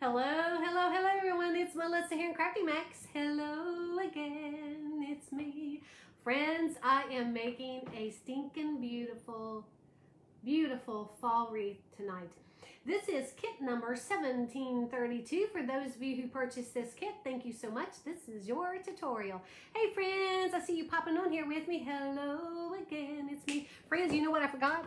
Hello, hello, hello everyone. It's Melissa here in Crafty Macs. Hello again. It's me. Friends, I am making a stinking beautiful, beautiful fall wreath tonight. This is kit number 1732. For those of you who purchased this kit, thank you so much. This is your tutorial. Hey friends, I see you popping on here with me. Hello again, it's me. Friends, you know what I forgot?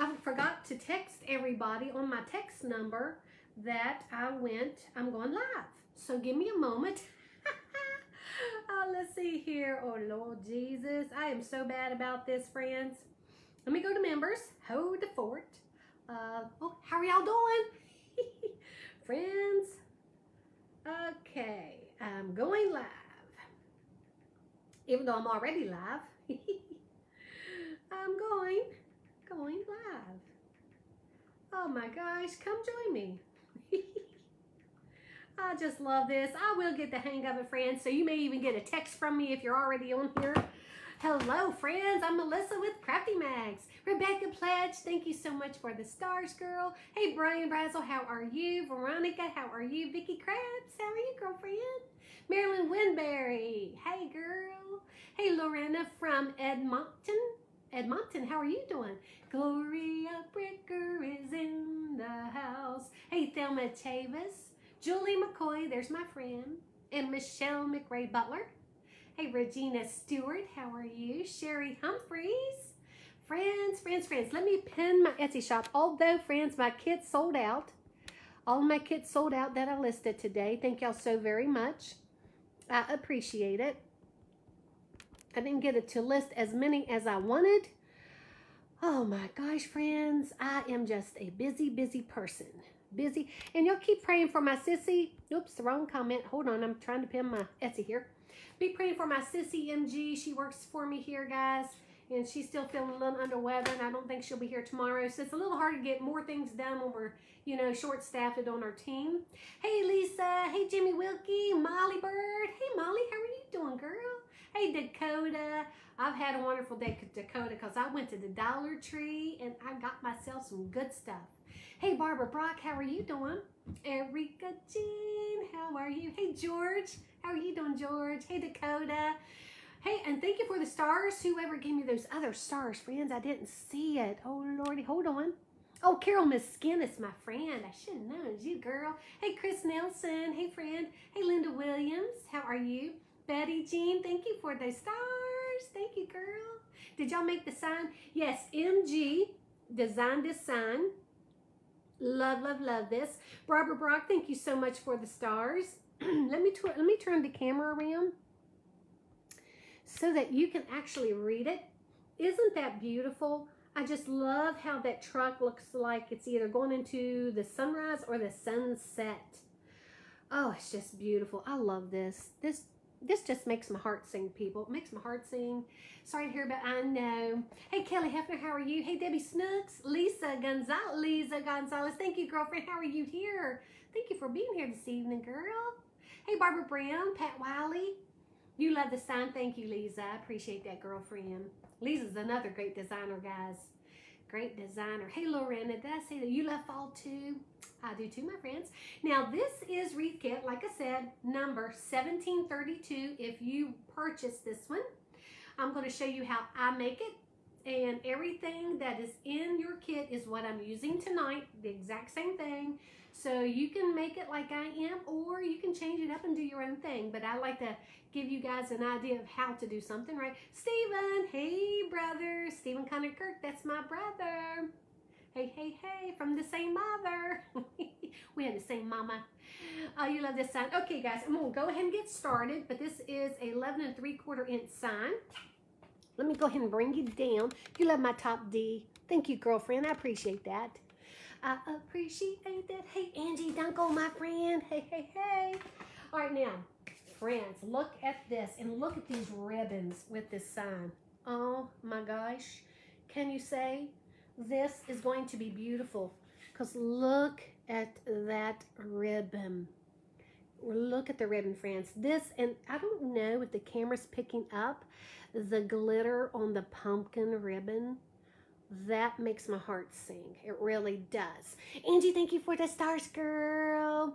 I forgot to text everybody on my text number that I went, I'm going live. So give me a moment. oh, let's see here. Oh, Lord Jesus. I am so bad about this, friends. Let me go to members. Hold the fort. Uh, oh, how are y'all doing? friends. Okay, I'm going live. Even though I'm already live. I'm going, going live. Oh my gosh, come join me. I just love this. I will get the hang of it, friends. So you may even get a text from me if you're already on here. Hello, friends. I'm Melissa with Crafty Macs. Rebecca Pledge, thank you so much for the stars, girl. Hey, Brian Brazel, how are you? Veronica, how are you? Vicky Krabs, how are you, girlfriend? Marilyn Winberry, hey, girl. Hey, Lorena from Edmonton. Edmonton, how are you doing? Gloria Bricker is in the house. Hey, Thelma Chavis. Julie McCoy, there's my friend. And Michelle McRae Butler. Hey, Regina Stewart, how are you? Sherry Humphreys. Friends, friends, friends, let me pin my Etsy shop. Although, friends, my kits sold out. All my kits sold out that I listed today. Thank y'all so very much. I appreciate it. I didn't get it to list as many as I wanted. Oh my gosh, friends, I am just a busy, busy person busy. And y'all keep praying for my sissy. Oops, the wrong comment. Hold on, I'm trying to pin my Etsy here. Be praying for my sissy MG. She works for me here, guys. And she's still feeling a little under weather, and I don't think she'll be here tomorrow. So it's a little hard to get more things done when we're, you know, short-staffed on our team. Hey, Lisa. Hey, Jimmy Wilkie. Molly Bird. Hey, Molly. How are you doing, girl? Hey, Dakota. I've had a wonderful day, Dakota, because I went to the Dollar Tree, and I got myself some good stuff. Hey, Barbara Brock, how are you doing? Erica Jean, how are you? Hey, George, how are you doing, George? Hey, Dakota. Hey, and thank you for the stars. Whoever gave me those other stars, friends, I didn't see it. Oh, Lordy, hold on. Oh, Carol Miss my friend. I should have known it was you, girl. Hey, Chris Nelson. Hey, friend. Hey, Linda Williams. How are you? Betty Jean, thank you for those stars. Thank you, girl. Did y'all make the sign? Yes, MG designed this sign. Love, love, love this. Barbara Brock, thank you so much for the stars. let me let me turn the camera around so that you can actually read it. Isn't that beautiful? I just love how that truck looks like it's either going into the sunrise or the sunset. Oh, it's just beautiful. I love this. This this just makes my heart sing, people. It makes my heart sing. Sorry to hear but I know. Hey, Kelly Hefner, how are you? Hey, Debbie Snooks, Lisa Gonzalez, Lisa Gonzalez. Thank you, girlfriend. How are you here? Thank you for being here this evening, girl. Hey, Barbara Brown, Pat Wiley. You love the sign. Thank you, Lisa. I appreciate that, girlfriend. Lisa's another great designer, guys. Great designer. Hey, Lorena, did I say that you love fall too? I do too, my friends. Now, this is Wreath Kit, like I said, number 1732. If you purchase this one, I'm going to show you how I make it. And everything that is in your kit is what I'm using tonight, the exact same thing. So you can make it like I am, or you can change it up and do your own thing. But I like to give you guys an idea of how to do something, right? Stephen, hey brother, Stephen Connor Kirk, that's my brother. Hey, hey, hey, from the same mother. we have the same mama. Oh, you love this sign. Okay, guys, I'm to go ahead and get started, but this is a 11 and 3 quarter inch sign. Let me go ahead and bring you down. You love my top D. Thank you, girlfriend. I appreciate that. I appreciate that. Hey, Angie Dunkel, my friend. Hey, hey, hey. All right, now, friends, look at this and look at these ribbons with this sign. Oh, my gosh. Can you say this is going to be beautiful because look at that ribbon. Look at the ribbon, friends. This, and I don't know if the camera's picking up the glitter on the pumpkin ribbon, that makes my heart sing. It really does. Angie, thank you for the stars, girl.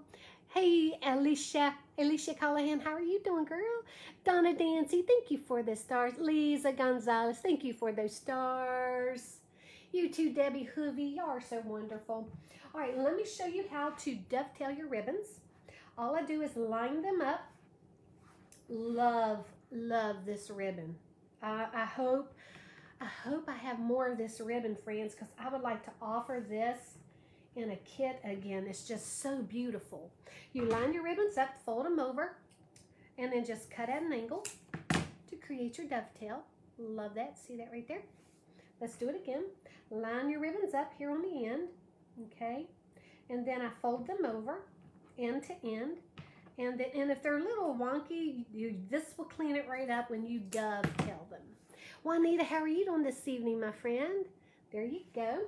Hey, Alicia, Alicia Callahan, how are you doing, girl? Donna Dancy, thank you for the stars. Lisa Gonzalez, thank you for those stars. You too, Debbie Hoovy, you are so wonderful. All right, let me show you how to dovetail your ribbons. All I do is line them up. Love, love this ribbon. I, I hope, I hope I have more of this ribbon, friends, because I would like to offer this in a kit again. It's just so beautiful. You line your ribbons up, fold them over, and then just cut at an angle to create your dovetail. Love that. See that right there? Let's do it again. Line your ribbons up here on the end, okay? And then I fold them over end to end. And, then, and if they're a little wonky, you, this will clean it right up when you dovetail them. Juanita, how are you doing this evening, my friend? There you go.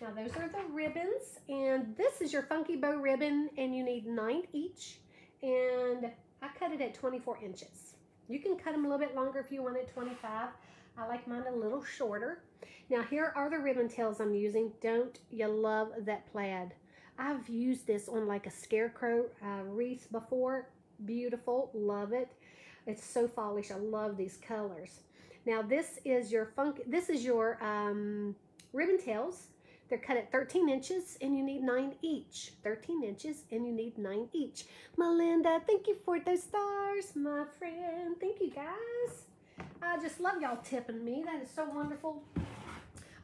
Now those are the ribbons and this is your funky bow ribbon and you need nine each and I cut it at 24 inches. You can cut them a little bit longer if you want it 25. I like mine a little shorter. Now here are the ribbon tails I'm using. Don't you love that plaid? I've used this on like a scarecrow uh, wreath before. Beautiful, love it. It's so fallish. I love these colors. Now this is your funk. This is your um, ribbon tails. They're cut at 13 inches and you need nine each. 13 inches and you need nine each. Melinda, thank you for those stars, my friend. Thank you, guys. I just love y'all tipping me. That is so wonderful.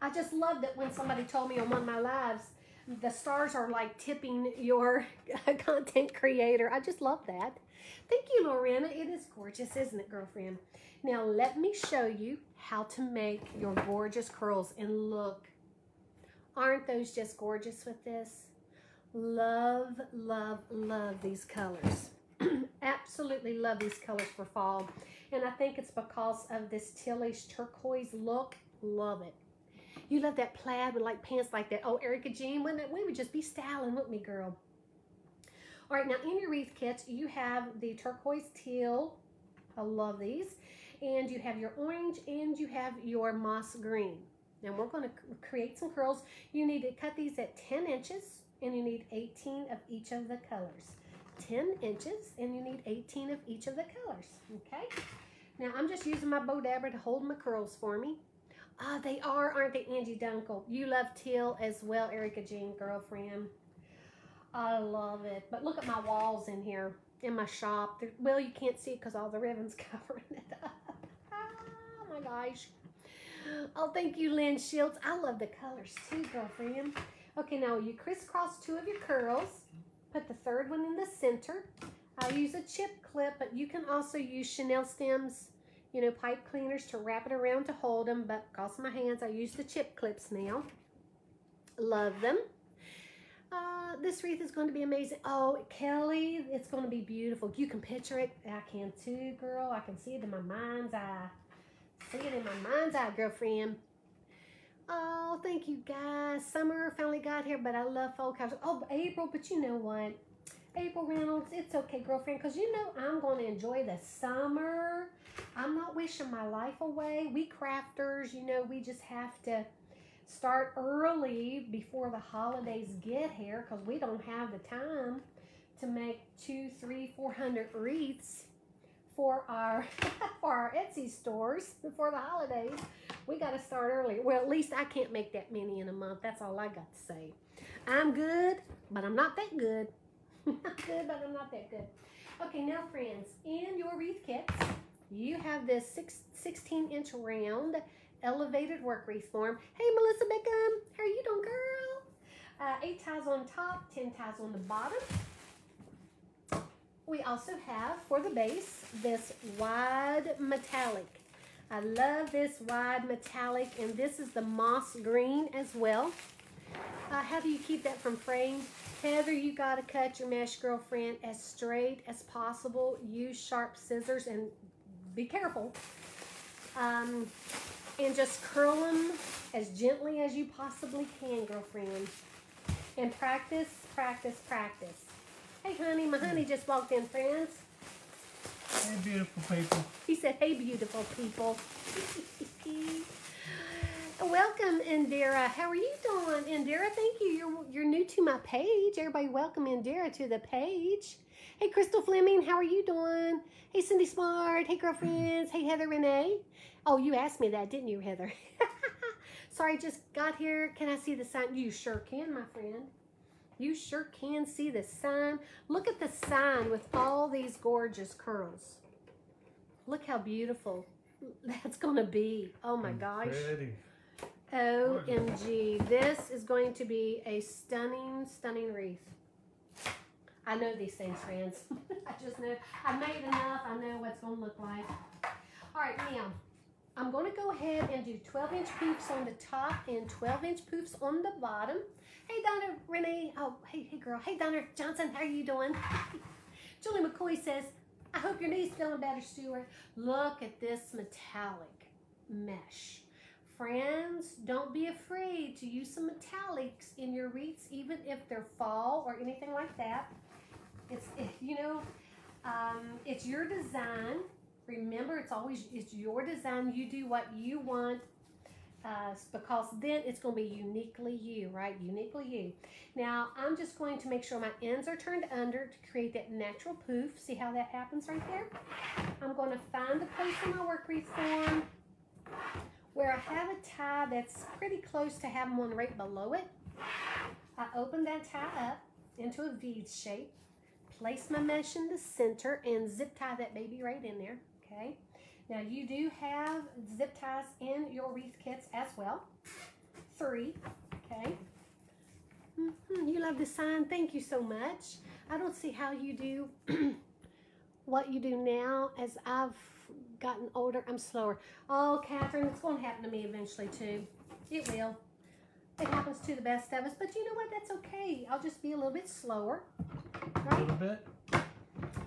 I just love it when somebody told me on one of my lives, the stars are like tipping your content creator. I just love that. Thank you, Lorena. It is gorgeous, isn't it, girlfriend? Now, let me show you how to make your gorgeous curls and look Aren't those just gorgeous with this? Love, love, love these colors. Absolutely love these colors for fall. And I think it's because of this Tilly's turquoise look. Love it. You love that plaid with like pants like that. Oh, Erica Jean, wouldn't we would just be styling, wouldn't we, girl? All right, now in your wreath kits, you have the turquoise teal. I love these. And you have your orange and you have your moss green. Now we're going to create some curls. You need to cut these at 10 inches and you need 18 of each of the colors. 10 inches and you need 18 of each of the colors, okay? Now I'm just using my bow dabber to hold my curls for me. Oh, they are, aren't they, Angie Dunkel? You love teal as well, Erica Jean, girlfriend. I love it. But look at my walls in here, in my shop. They're, well, you can't see it because all the ribbons covering it up. oh my gosh. Oh, thank you, Lynn Shields. I love the colors too, girlfriend. Okay, now you crisscross two of your curls. Put the third one in the center. I use a chip clip, but you can also use chenille stems, you know, pipe cleaners to wrap it around to hold them. But because my hands, I use the chip clips now. Love them. Uh, this wreath is going to be amazing. Oh, Kelly, it's going to be beautiful. You can picture it. I can too, girl. I can see it in my mind's eye. See it in my mind's eye, girlfriend. Oh, thank you guys. Summer finally got here, but I love fall house. Oh, April, but you know what? April Reynolds, it's okay, girlfriend, because you know I'm going to enjoy the summer. I'm not wishing my life away. We crafters, you know, we just have to start early before the holidays get here because we don't have the time to make two, three, four hundred wreaths for our for our Etsy stores before the holidays. We got to start early. Well, at least I can't make that many in a month. That's all I got to say. I'm good, but I'm not that good. Good, but I'm not that good. Okay, now friends, in your wreath kits, you have this six, 16 inch round elevated work wreath form. Hey, Melissa Beckham, how are you doing, girl? Uh, eight ties on top, 10 ties on the bottom. We also have, for the base, this wide metallic. I love this wide metallic, and this is the moss green as well. Uh, how do you keep that from fraying? Heather, you got to cut your mesh, girlfriend, as straight as possible. Use sharp scissors and be careful. Um, and just curl them as gently as you possibly can, girlfriend. And practice, practice, practice. Hey, honey, my honey just walked in, friends. Hey, beautiful people. He said, hey, beautiful people. Welcome, Indira. How are you doing, Indira? Thank you. You're you're new to my page. Everybody, welcome Indira to the page. Hey, Crystal Fleming, how are you doing? Hey, Cindy Smart. Hey, girlfriends. Hey, Heather Renee. Oh, you asked me that, didn't you, Heather? Sorry, just got here. Can I see the sign? You sure can, my friend. You sure can see the sign. Look at the sign with all these gorgeous curls. Look how beautiful that's going to be. Oh my gosh. Pretty. OMG. This is going to be a stunning, stunning wreath. I know these things, friends. I just know. I've made enough. I know what's going to look like. All right, now, I'm going to go ahead and do 12 inch poofs on the top and 12 inch poofs on the bottom. Hey, Donna Renee. Oh, hey, hey, girl. Hey, Donna Johnson. How are you doing? Julie McCoy says, I hope your knee's feeling better, Stuart. Look at this metallic mesh. Friends, don't be afraid to use some metallics in your wreaths, even if they're fall or anything like that. It's, you know, um, it's your design. Remember, it's always it's your design. You do what you want uh, because then it's going to be uniquely you, right? Uniquely you. Now, I'm just going to make sure my ends are turned under to create that natural poof. See how that happens right there? I'm going to find the place in my work wreath form where I have a tie that's pretty close to having one right below it. I open that tie up into a V shape, place my mesh in the center, and zip tie that baby right in there, okay? Now you do have zip ties in your wreath kits as well. Three, okay? Mm -hmm. You love the sign. Thank you so much. I don't see how you do what you do now as I've gotten older. I'm slower. Oh, Catherine, it's going to happen to me eventually too. It will. It happens to the best of us. But you know what? That's okay. I'll just be a little bit slower. Right? A little bit.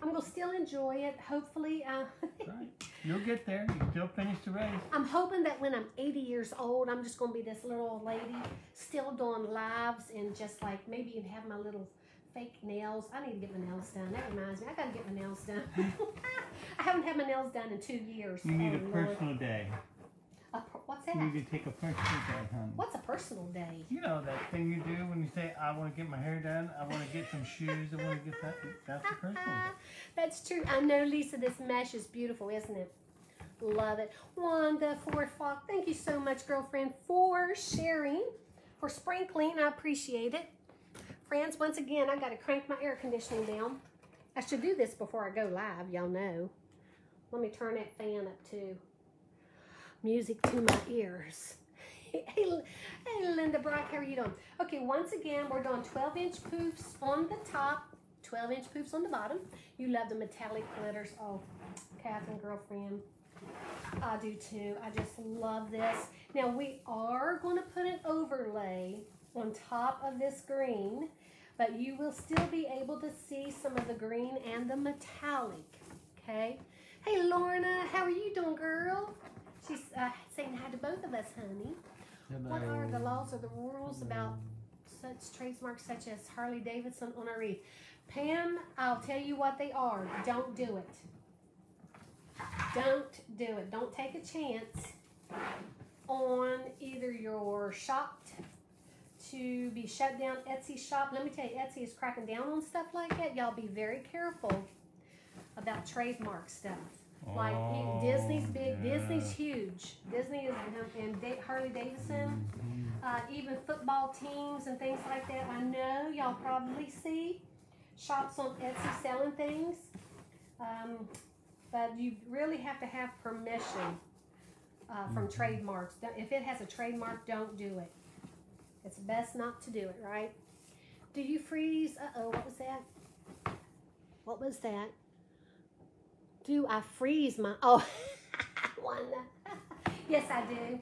I'm going to still enjoy it. Hopefully. Uh, right. You'll get there. You still finish the race. I'm hoping that when I'm 80 years old, I'm just going to be this little old lady still doing lives and just like maybe even have my little fake nails. I need to get my nails done. That reminds me. I got to get my nails done. I haven't had my nails done in two years. You need oh, a personal Lord. day. A per what's that? You need to take a personal day, honey. What's a personal day? You know that thing you do when you say, I want to get my hair done, I want to get some shoes, I want to get that. That's a personal day. That's true. I know, Lisa, this mesh is beautiful, isn't it? Love it. Wanda Ford Falk, thank you so much, girlfriend, for sharing, for sprinkling. I appreciate it. Friends, once again, I got to crank my air conditioning down. I should do this before I go live, y'all know. Let me turn that fan up too. Music to my ears. Hey, hey, Linda Brock, how are you doing? Okay, once again, we're doing 12-inch poofs on the top, 12-inch poofs on the bottom. You love the metallic glitters. Oh, Catherine, girlfriend, I do too. I just love this. Now, we are going to put an overlay on top of this green, but you will still be able to see some of the green and the metallic, okay? Hey, Lorna, how are you doing, girl? She's uh, saying hi to both of us, honey. Hello. What are the laws or the rules about such trademarks such as Harley Davidson on a wreath? Pam, I'll tell you what they are. Don't do it. Don't do it. Don't take a chance on either your shop to be shut down Etsy shop. Let me tell you, Etsy is cracking down on stuff like that. Y'all be very careful about trademark stuff. Like oh, Disney's big, yeah. Disney's huge. Disney is and Harley Davidson, mm-hmm. uh, even football teams and things like that. I know y'all probably see shops on Etsy selling things, um, but you really have to have permission uh, from mm-hmm. trademarks. If it has a trademark, don't do it. It's best not to do it, right? Do you freeze? Uh-oh, what was that? What was that? Do I freeze my... Oh, Wanda. yes, I do.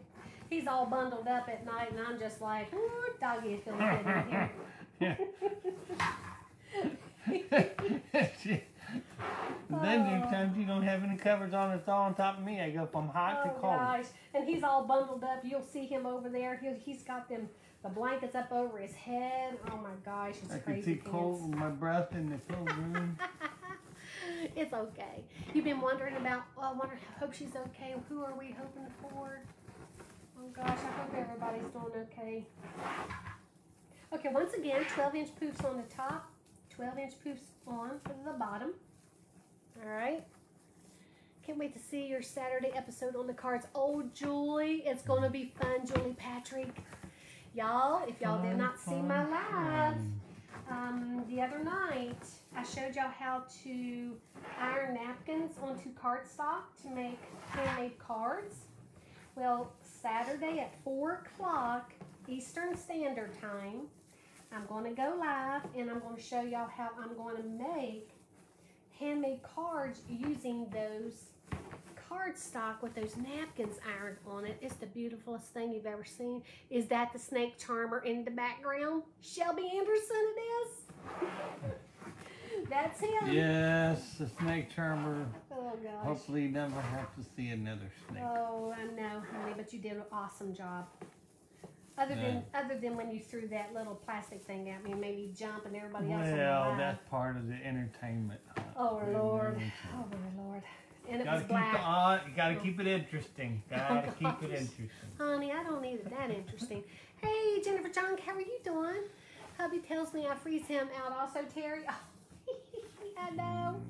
He's all bundled up at night, and I'm just like, ooh, doggy is feeling good in here. then there's times you don't have any covers on, it's all on top of me. I go from hot oh, to cold. Gosh. And he's all bundled up. You'll see him over there. He, he's got them the blanket's up over his head. Oh my gosh, it's I crazy. I can see cold my breath in the cold room. it's okay. You've been wondering about. Well, I wonder. Hope she's okay. Who are we hoping for? Oh gosh, I hope everybody's doing okay. Okay, once again, 12 inch poofs on the top, 12 inch poofs on the bottom. All right. Can't wait to see your Saturday episode on the cards. Oh, Julie, it's going to be fun, Julie Patrick. Y'all, if y'all did not see my live um, the other night, I showed y'all how to iron napkins onto cardstock to make handmade cards. Well, Saturday at 4 o'clock Eastern Standard Time, I'm going to go live and I'm going to show y'all how I'm going to make handmade cards using those cardstock with those napkins ironed on it. It's the beautifulest thing you've ever seen. Is that the snake charmer in the background? Shelby Anderson it is? That's him. Yes, the snake charmer. Oh gosh. Hopefully, you never have to see another snake. Oh, I know, honey, but you did an awesome job. Other than other than when you threw that little plastic thing at me and made me jump and everybody else Well, that's part of the entertainment. Oh Lord. Oh Lord. And it Gotta was keep black. it on. You gotta keep it interesting. Gotta Oh, keep it interesting. Honey, I don't need it that interesting. hey, Jennifer John, how are you doing? Hubby tells me I freeze him out. Also, Terry. Oh, I know.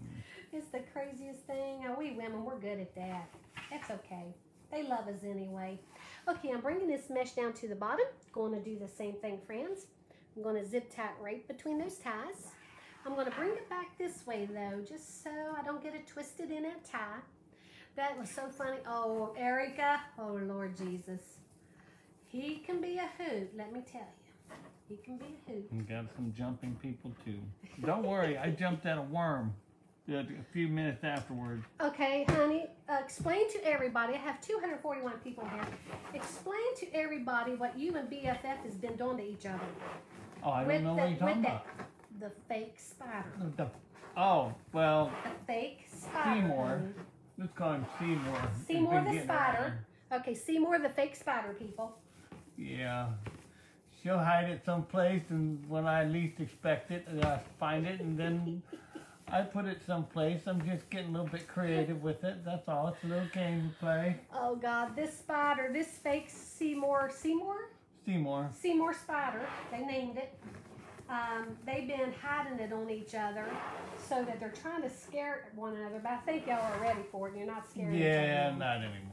It's the craziest thing. Oh, we women, we're good at that. That's okay. They love us anyway. Okay, I'm bringing this mesh down to the bottom. Going to do the same thing, friends. I'm going to zip tie right between those ties. I'm going to bring it back this way, though, just so I don't get it twisted in that tie. That was so funny. Oh, Erica. Oh, Lord Jesus. He can be a hoot, let me tell you. He can be a hoot. We got some jumping people too. Don't worry, I jumped at a worm a few minutes afterward. Okay, honey, uh, explain to everybody. I have 241 people here. Explain to everybody what you and BFF has been doing to each other. Oh, I don't know the- what you're talking about. The fake spider. The- oh, well, The fake spider. Seymour. let's call him Seymour. Seymour the spider. Okay, Seymour the fake spider, people. Yeah. She'll hide it someplace, and when I least expect it, I find it, and then I put it someplace. I'm just getting a little bit creative with it. That's all. It's a little game to play. Oh, God, this spider, this fake Seymour, Seymour? Seymour. Seymour Spider, they named it. Um, they've been hiding it on each other so that they're trying to scare one another. But I think y'all are ready for it. and You're not scaring Yeah, not anymore.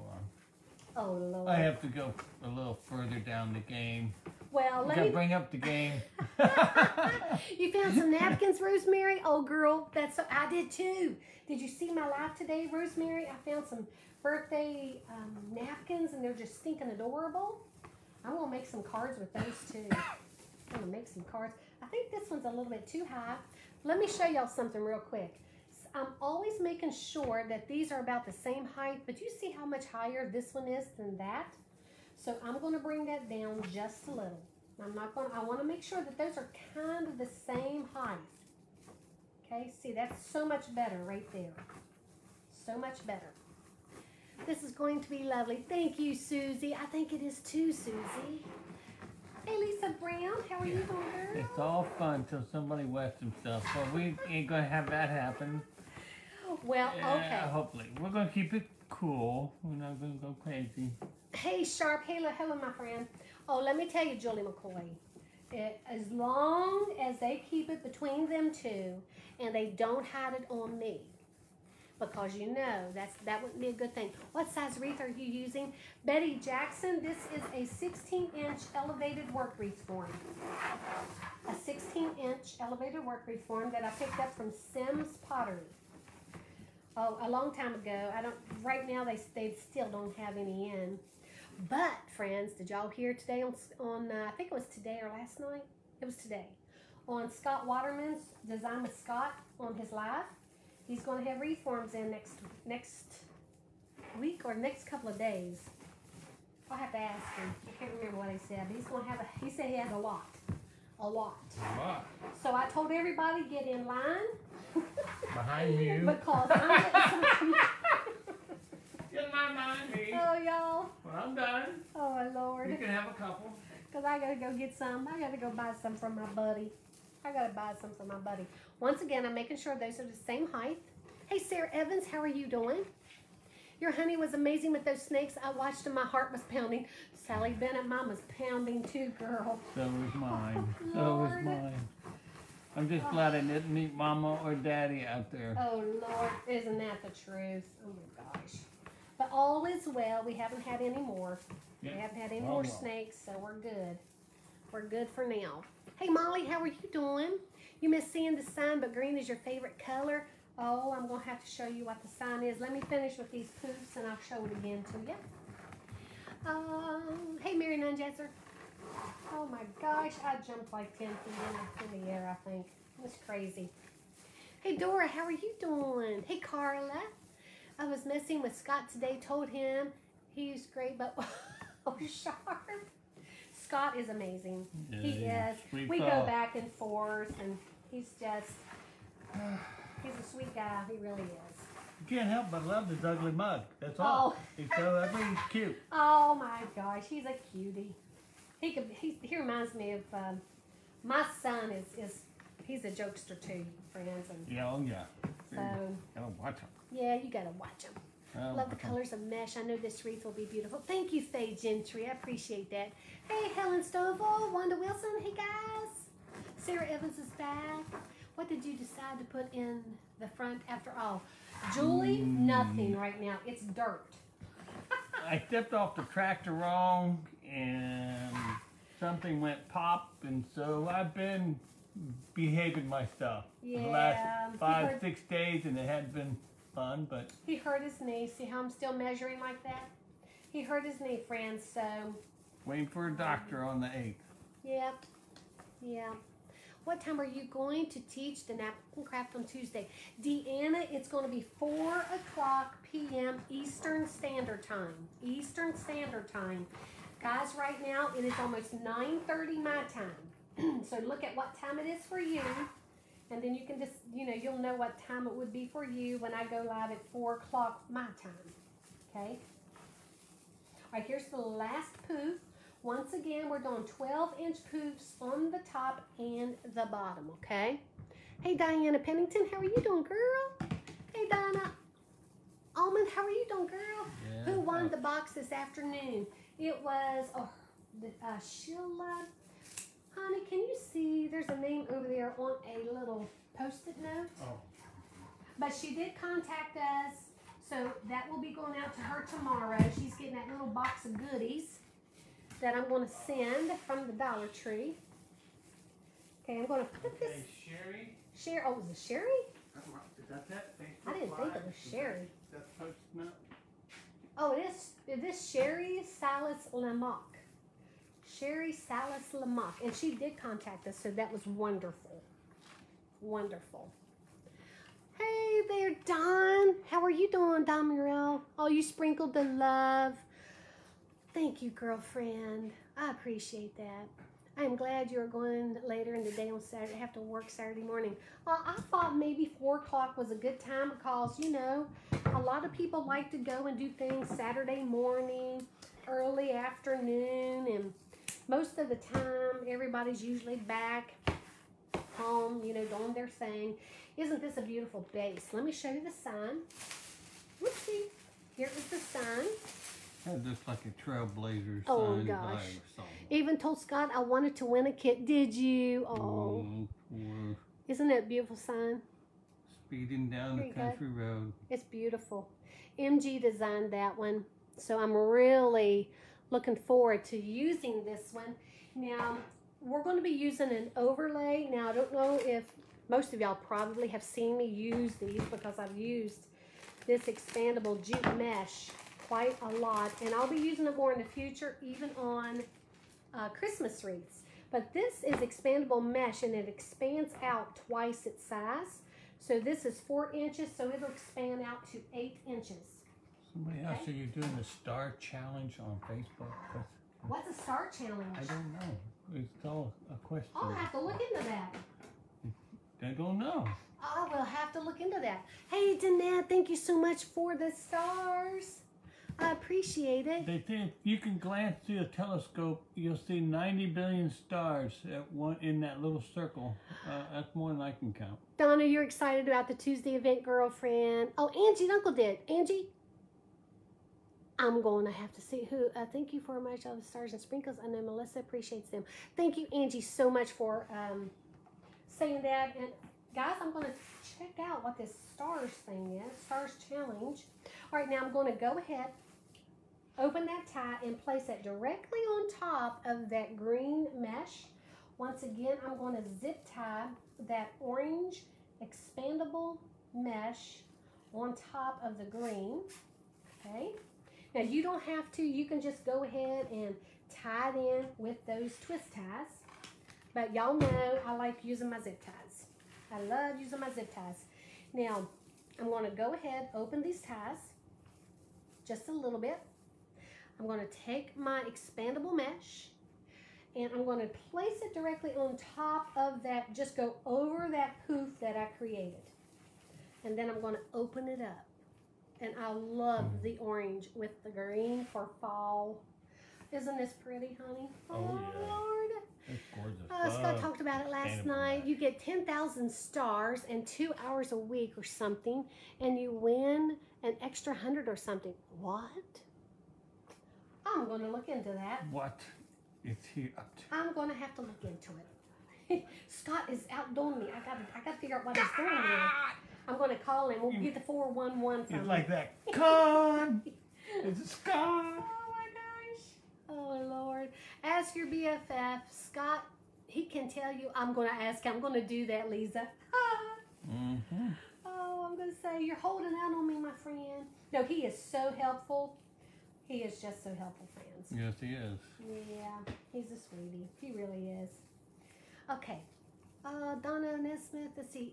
Oh Lord. I have to go a little further down the game. well, You let me. bring up the game. you found some napkins, Rosemary. Oh, girl, that's so. I did too. Did you see my life today, Rosemary? I found some birthday um, napkins, and they're just stinking adorable. I'm gonna make some cards with those too. I'm gonna make some cards. I think this one's a little bit too high. Let me show y'all something real quick. I'm always making sure that these are about the same height, but you see how much higher this one is than that? So I'm gonna bring that down just a little. I'm not gonna, I wanna make sure that those are kind of the same height. Okay, see, that's so much better right there. So much better. This is going to be lovely. Thank you, Susie. I think it is too, Susie. Hey, Lisa Brown, how are you doing, girl? It's all fun till somebody wets themselves. but we ain't gonna have that happen. Well, Yeah, okay. hopefully. We're gonna keep it cool. We're not gonna go crazy. Hey, Sharp. Hello, hello, my friend. Oh, let me tell you, Julie McCoy. It, as long as they keep it between them two, and they don't hide it on me, because you know that's that wouldn't be a good thing. What size wreath are you using, Betty Jackson? This is a 16-inch elevated work wreath form. A 16-inch elevated work wreath form that I picked up from Sims Pottery. Oh, a long time ago. I don't. Right now, they they still don't have any in. But friends, did y'all hear today on on? Uh, I think it was today or last night. It was today on Scott Waterman's Design with Scott on his live. He's going to have reforms in next next week or next couple of days. I'll have to ask him. I can't remember what he said, but he's going to have a. He said he has a lot, a lot. So I told everybody get in line Behind you. because I'm getting some. Get my mind, me. oh y'all. When I'm done, Oh my lord. you can have a couple. Because I gotta go get some. I gotta go buy some from my buddy. I gotta buy some from my buddy. Once again, I'm making sure those are the same height. Hey, Sarah Evans, how are you doing? Your honey was amazing with those snakes. I watched and my heart was pounding. Sally Bennett, mine was pounding too, girl. So was mine. So Lord. was mine. I'm just glad I didn't meet Mama or Daddy out there. Oh Lord, isn't that the truth? Oh my gosh. But all is well. We haven't had any more. We haven't had any Well, more well. snakes, so we're good. We're good for now. Hey Molly, how are you doing? You miss seeing the sign, but green is your favorite color. Oh, I'm gonna have to show you what the sign is. Let me finish with these poofs and I'll show it again to you. Um, hey Mary Nunjazzer. Oh my gosh, I jumped like 10 feet in the, in the air, I think. It was crazy. Hey Dora, how are you doing? Hey Carla. I was messing with Scott today, told him he's great, but oh sharp. Scott is amazing. Yeah, he is. We go back and forth and he's just he's a sweet guy, he really is. You can't help but love this ugly mug. That's all. Oh. He's so ugly, he's cute. Oh my gosh, he's a cutie. He could. He, he reminds me of um, my son. Is is he's a jokester too, friends, and Yeah, oh yeah. so Gotta watch him. yeah, you gotta watch him. Gotta Love the colors of mesh. I know this wreath will be beautiful. Thank you, Faye Gentry. I appreciate that. Hey, Helen Stovall, Wanda Wilson. Hey guys, Sarah Evans is back. What did you decide to put in the front after all? Julie, Mm. nothing right now. It's dirt. I stepped off the tractor wrong and something went pop, and so I've been behaving myself for the last five, heard- six days, and it hadn't been fun, but He hurt his knee. See how I'm still measuring like that? He hurt his knee, friends. So, waiting for a doctor on the 8th. yep, yeah. What time are you going to teach the napkin craft on Tuesday? Deanna, it's going to be 4 o'clock p.m. Eastern Standard Time. Eastern Standard Time. Guys, right now it is almost 9.30 my time. so look at what time it is for you. And then you can just, you know, you'll know what time it would be for you when I go live at 4 o'clock my time. Okay? All right, here's the last poof. Once again, we're doing 12 inch poofs on the top and the bottom, okay? Hey, Diana Pennington, how are you doing, girl? Hey, Diana. Almond, how are you doing, girl? Who won the box this afternoon? It was oh, the, uh, Sheila. Honey, can you see there's a name over there on a little post-it note? Oh. But she did contact us, so that will be going out to her tomorrow. She's getting that little box of goodies that I'm going to send from the Dollar Tree. Okay, I'm going to put this. Hey, Sherry, Share. Oh, was it Sherry? is that that Facebook I didn't think it was Sherry. That, that post note? Oh, it is. It is Sherry Salas Lamock. Sherry Salas Lamock, and she did contact us, so that was wonderful. Wonderful. Hey there, Don. How are you doing, Don Murrell? Oh, you sprinkled the love. Thank you, girlfriend. I appreciate that. I am glad you're going later in the day on Saturday. I have to work Saturday morning. Well, I thought maybe four o'clock was a good time because, you know, a lot of people like to go and do things Saturday morning, early afternoon, and most of the time everybody's usually back home, you know, doing their thing. Isn't this a beautiful base? Let me show you the sign. Whoopsie. Here is the sign. That looks like a Trailblazer Oh, sign gosh. or something. Even told Scott I wanted to win a kit. Did you? Oh, Oh, isn't that a beautiful sign? speeding down Here the you go. country road. It's beautiful. MG designed that one. So I'm really looking forward to using this one. Now, we're going to be using an overlay. Now, I don't know if most of y'all probably have seen me use these because I've used this expandable jute mesh quite a lot. And I'll be using it more in the future, even on uh, Christmas wreaths. But this is expandable mesh and it expands out twice its size. So this is four inches, so it'll expand out to eight inches. Somebody asked, are you doing the Star Challenge on Facebook? That's- What's a star challenge? I don't know. It's all a question. I'll have to look into that. I don't know. I will have to look into that. Hey, Danette, thank you so much for the stars. I appreciate it. They think you can glance through a telescope, you'll see 90 billion stars at one in that little circle. Uh, that's more than I can count. Donna, you're excited about the Tuesday event, girlfriend. Oh, Angie Dunkel did. Angie? I'm going to have to see who. Uh, thank you for much of the stars and sprinkles. I know Melissa appreciates them. Thank you, Angie, so much for um, saying that. And guys, I'm going to check out what this stars thing is. Stars challenge. All right, now I'm going to go ahead, open that tie, and place it directly on top of that green mesh. Once again, I'm going to zip tie that orange expandable mesh on top of the green. Okay. Now you don't have to, you can just go ahead and tie it in with those twist ties. But y'all know I like using my zip ties. I love using my zip ties. Now, I'm going to go ahead, open these ties just a little bit. I'm going to take my expandable mesh and I'm going to place it directly on top of that, just go over that poof that I created. And then I'm going to open it up. And I love Mm. the orange with the green for fall. Isn't this pretty, honey? Oh, yeah. Lord. It's gorgeous. Uh, Scott talked about it last night. You get 10,000 stars and two hours a week or something, and you win an extra hundred or something. What? I'm going to look into that. What is he up to? I'm going to have to look into it. Scott is outdoing me. I got to I got to figure out what he's doing here. I'm going to call him. We'll get the 411 from It's like that. Con! It's a con! Oh my gosh. Oh Lord. Ask your BFF, Scott. He can tell you. I'm going to ask. I'm going to do that, Lisa. Mm-hmm. oh, I'm going to say you're holding out on me, my friend. No, he is so helpful. He is just so helpful, friends. Yes, he is. Yeah, he's a sweetie. He really is. Okay. Uh, Donna Nesmith, let's see.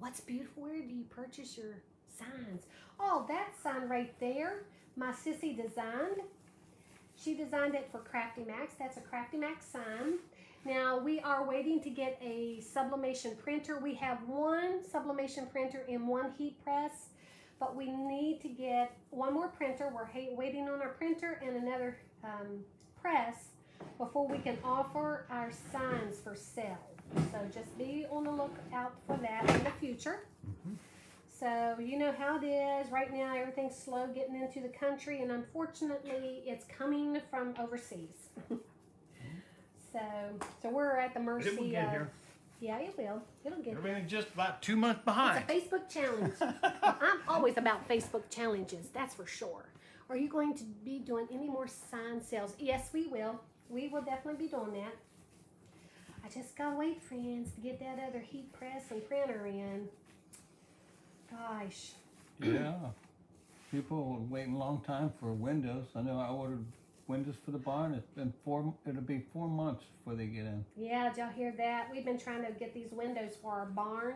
What's beautiful? Where do you purchase your signs? Oh, that sign right there, my sissy designed. She designed it for Crafty Macs. That's a Crafty Macs sign. Now we are waiting to get a sublimation printer. We have one sublimation printer and one heat press, but we need to get one more printer. We're waiting on our printer and another um, press before we can offer our signs for sale. So just be on the lookout for that in the future. Mm-hmm. So you know how it is. Right now everything's slow getting into the country and unfortunately it's coming from overseas. so so we're at the mercy It will get of here. Yeah, it will. It'll get here. Everything's just about two months behind. It's behind. a Facebook challenge. I'm always about Facebook challenges, that's for sure. Are you going to be doing any more sign sales? Yes, we will. We will definitely be doing that. I just gotta wait, friends, to get that other heat press and printer in. Gosh. yeah. People were waiting a long time for windows. I know I ordered windows for the barn. It's been four, it'll be four months before they get in. Yeah, did y'all hear that? We've been trying to get these windows for our barn,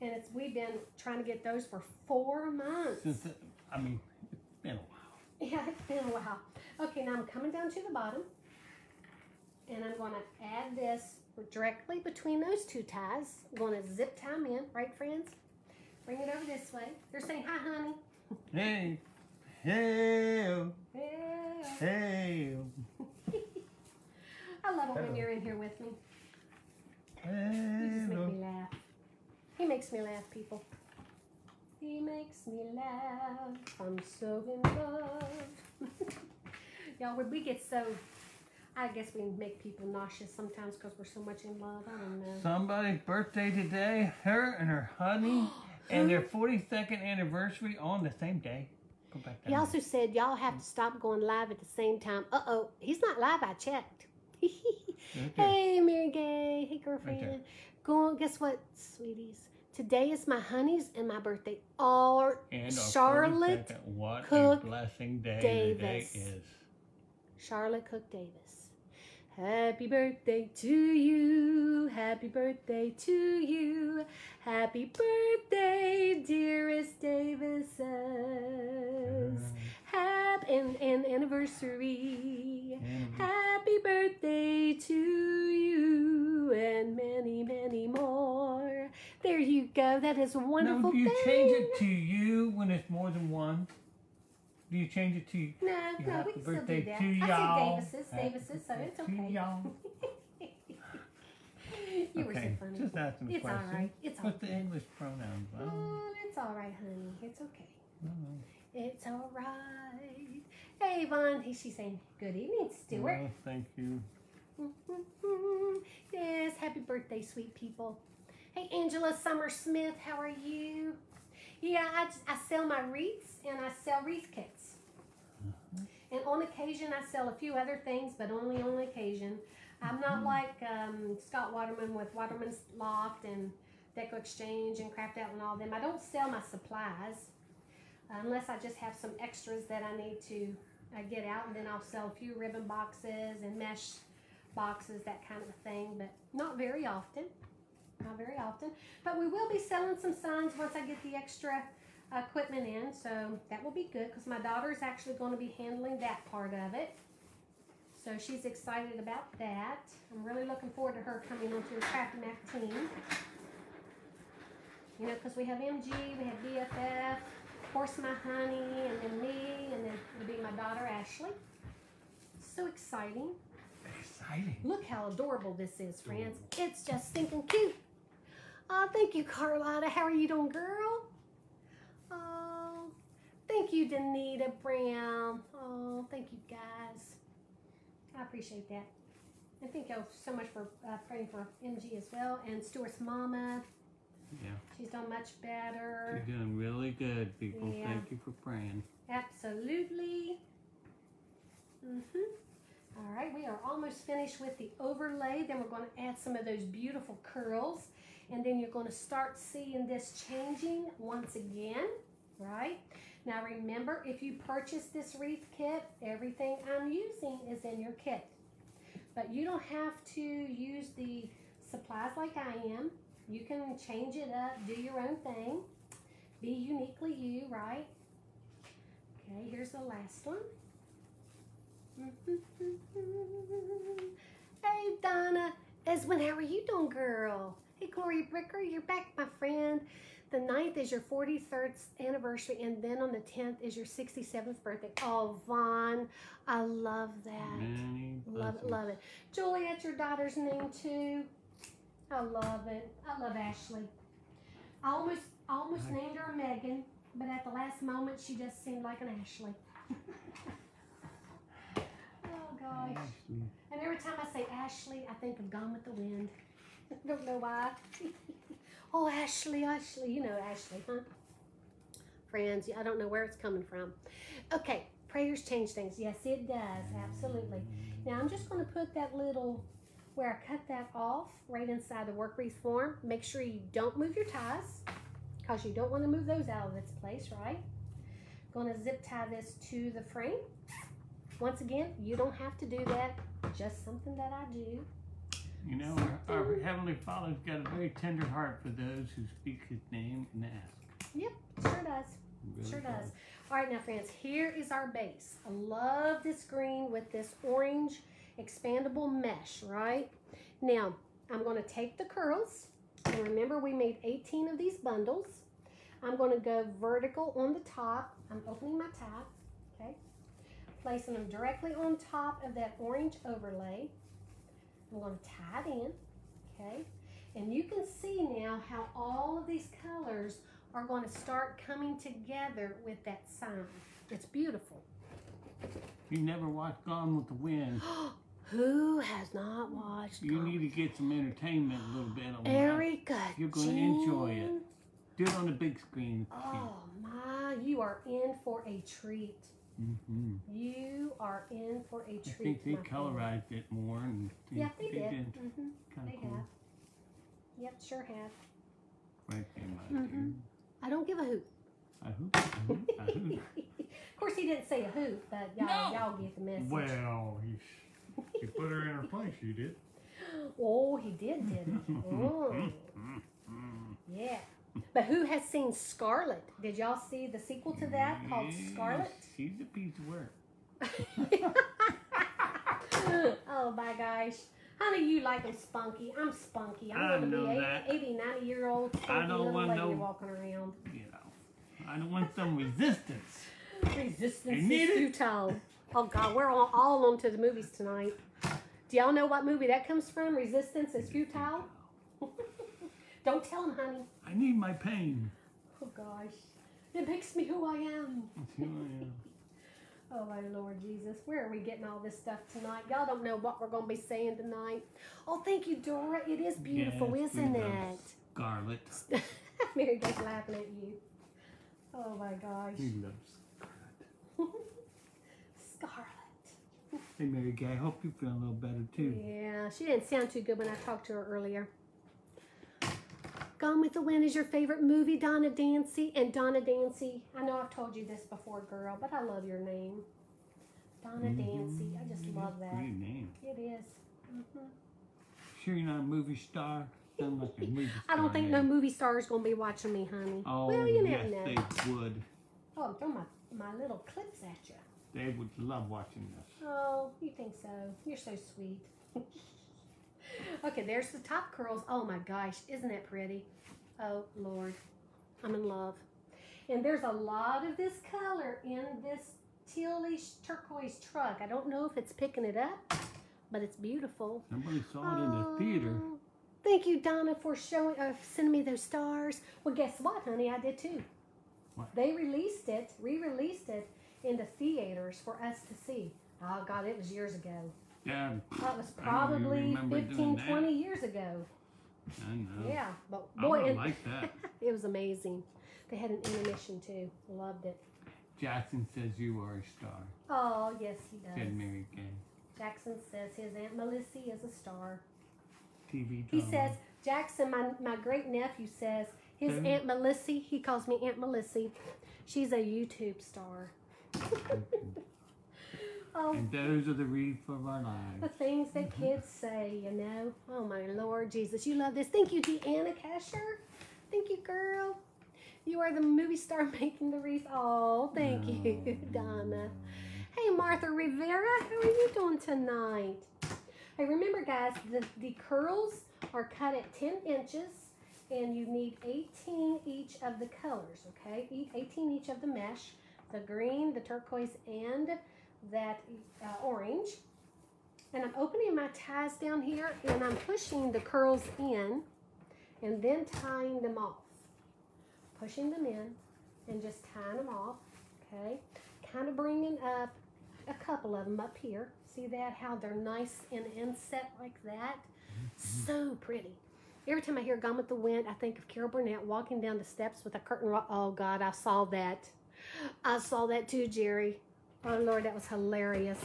and it's we've been trying to get those for four months. Since, it, I mean, it's been a while. Yeah, it's been a while. Okay, now I'm coming down to the bottom. And I'm going to add this directly between those two ties. I'm going to zip tie 'em in, right, friends? Bring it over this way. They're saying, hi, honey. Hey, hey, Yeah. hey, I love it when you're in here with me. You just make me laugh. He makes me laugh, people. He makes me laugh. I'm so in love. Y'all, when we get so, I guess we make people nauseous sometimes because we're so much in love. I don't know. Somebody's birthday today. Her and her honey, and their 42nd anniversary on the same day. Go back He also said y'all have to stop going live at the same time. Uh oh, he's not live. I checked. Hey, Mary Gay. Hey, girlfriend. there. Go on. Guess what, sweeties? Today is my honey's and my birthday. All And our Charlotte 42nd. What Cook a blessing day Davis. today is. Charlotte Cook Davis. Happy birthday to you. Happy birthday to you. Happy birthday, dearest Davises. Happy and, and anniversary. And Happy birthday to you and many, many more. There you go. That is a wonderful now, you thing. change it to you when it's more than one? Do you change it to No, you no, we can still birthday do that. I said Davises, Happy Davises, so it's okay. y'all. you were so okay, funny. just asking a It's all question. right. It's all What's the. English pronouns? I don't Oh, mm, it's all right, honey. It's okay. know. It's all right. Hey, Yvonne. Hey, she's saying, good evening, Stuart. Well, thank you. yes, happy birthday, sweet people. Hey, Angela Summer Smith, how are you? Yeah, I, I sell my wreaths and I sell wreath kits. And on occasion, I sell a few other things, but only on occasion. I'm not like um, Scott Waterman with Waterman's Loft and Deco Exchange and Craft Out and all them. I don't sell my supplies unless I just have some extras that I need to uh, get out, and then I'll sell a few ribbon boxes and mesh boxes, that kind of thing, but not very often. Not very often. But we will be selling some signs once I get the extra equipment in, so that will be good because my daughter is actually going to be handling that part of it. So she's excited about that. I'm really looking forward to her coming onto the Crafty Mac team. You know, because we have MG, we have BFF, of course my honey, and then me, and then it'll be my daughter Ashley. So exciting. Exciting. Look how adorable this is, friends. It's just stinking cute. Oh, thank you, Carlotta. How are you doing, girl? Oh, thank you, Danita Brown. Oh, thank you, guys. I appreciate that. And thank y'all so much for uh, praying for MG as well and Stuart's mama. Yeah. She's done much better. You're doing really good, people. Yeah. Thank you for praying. Absolutely. Mm-hmm. All right, we are almost finished with the overlay. Then we're going to add some of those beautiful curls. And then you're going to start seeing this changing once again, right? Now remember, if you purchase this wreath kit, everything I'm using is in your kit. But you don't have to use the supplies like I am. You can change it up, do your own thing, be uniquely you, right? Okay, here's the last one. Hey, Donna. Eswin, how are you doing, girl? Hey, Gloria Bricker, you're back, my friend. The 9th is your 43rd anniversary, and then on the 10th is your 67th birthday. Oh, Vaughn, I love that. Many Love it, love it. Juliet's your daughter's name, too. I love it. I love Ashley. I almost, I almost named her Megan, but at the last moment, she just seemed like an Ashley. oh, gosh. Ashley. And every time I say Ashley, I think of Gone with the Wind. Don't know why. oh, Ashley, Ashley. You know Ashley, huh? Friends, I don't know where it's coming from. Okay, prayers change things. Yes, it does. Absolutely. Now I'm just going to put that little, where I cut that off, right inside the work wreath form. Make sure you don't move your ties, because you don't want to move those out of its place, right? Going to zip tie this to the frame. Once again, you don't have to do that. Just something that I do. You know, our, our Heavenly Father's got a very tender heart for those who speak His name and ask. Yep, sure does. Really Sure does. All right, now, friends, here is our base. I love this green with this orange expandable mesh, right? Now, I'm going to take the curls. And remember, we made 18 of these bundles. I'm going to go vertical on the top. I'm opening my top, okay? Placing them directly on top of that orange overlay. I'm going to tie it in, okay? And you can see now how all of these colors are going to start coming together with that sign. It's beautiful. You never watched Gone with the Wind. Who has not watched You Gone need to get some entertainment a little bit on that. Erica You're gonna enjoy it. Do it on the big screen. Oh my, you are in for a treat. Hmm You are in for a treat. I think they my friend. colorized it more and Yeah, they did. did. hmm Kind They of cool. have. Yep, sure have. Right there, my Mhm. dear. I don't give a hoot. I hoop, I hoop, I hoop. of course, he didn't say a hoot, but y'all, No. y'all get the message. Well, he, you put her in her place, you did. Oh, he did, didn't he? Oh. Yeah. But who has seen Scarlett? Did y'all see the sequel to that called Scarlett? She's a piece of work. oh my gosh. Honey, you like them spunky. I'm spunky. I'm I going to be 80, 80, 90 year old spunky I don't little want lady no- walking around. You know, I don't want some resistance. Resistance is futile. Oh God, we're all, all on to the movies tonight. Do y'all know what movie that comes from? Resistance is futile? Don't tell him, honey. I need my pain. Oh gosh. It makes me who I am. Here I am. Oh my Lord Jesus, where are we getting all this stuff tonight? Y'all don't know what we're going to be saying tonight. Oh, thank you, Dora. It is beautiful, Yes, isn't it? Scarlett. Mary Gay's laughing at you. Oh my gosh. He loves Scarlett. Scarlett. Hey, Mary Gay, I hope you feel a little better too. Yeah, she didn't sound too good when I talked to her earlier. Gone with the Wind is your favorite movie, Donna Dancy. And Donna Dancy, I know I've told you this before, girl, but I love your name. Donna Dancy. I just love that. Great name. It is. Mhm. Sure you're not a movie star? Sound like a movie I don't star think no movie star is going to be watching me, honey. Oh, well, you yes, never know. they would. Oh, I'm throwing my, my little clips at you. They would love watching this. Oh, you think so? You're so sweet. okay, there's the top curls. Oh my gosh, isn't that pretty? Oh Lord, I'm in love. And there's a lot of this color in this tealish turquoise truck. I don't know if it's picking it up, but it's beautiful. Somebody saw it in the theater. Oh, Thank you, Donna, for showing, uh, sending me those stars. Well, guess what, honey? I did too. What? They released it, re-released it in the theaters for us to see. Oh God, it was years ago. Yeah, That was I don't even probably remember 15, 20 years ago. I know. Yeah, but boy, it, like that. it was amazing. They had an intermission too. Loved it. Jackson says you are a star, Oh, yes, he does. said Mary Gay. Jackson says his Aunt Melissy is a star. TV He says, Jackson, my, my great nephew says, his? Aunt Melissy, he calls me Aunt Melissy, she's a YouTube star. oh, And those are the reads of our lives. the things that kids say, you know. Oh, my Lord Jesus, you love this. Thank you, Deanna Casher. Thank you, girl. You are the movie star making the wreath. Oh, thank you, Donna. Hey, Martha Rivera, how are you doing tonight? Hey, remember, guys, the, the curls are cut at 10 inches, and you need 18 each of the colors, okay? E- 18 each of the mesh, the green, the turquoise, and that uh, orange. And I'm opening my ties down here, and I'm pushing the curls in, and then tying them off. Pushing them in, and just tying them off, okay? Kind of bringing up a couple of them up here. See that? How they're nice and inset like that. So pretty. Every time I hear Gone with the Wind, I think of Carol Burnett walking down the steps with a curtain. Ro- oh God, I saw that. I saw that too, Jerry. Oh Lord, that was hilarious.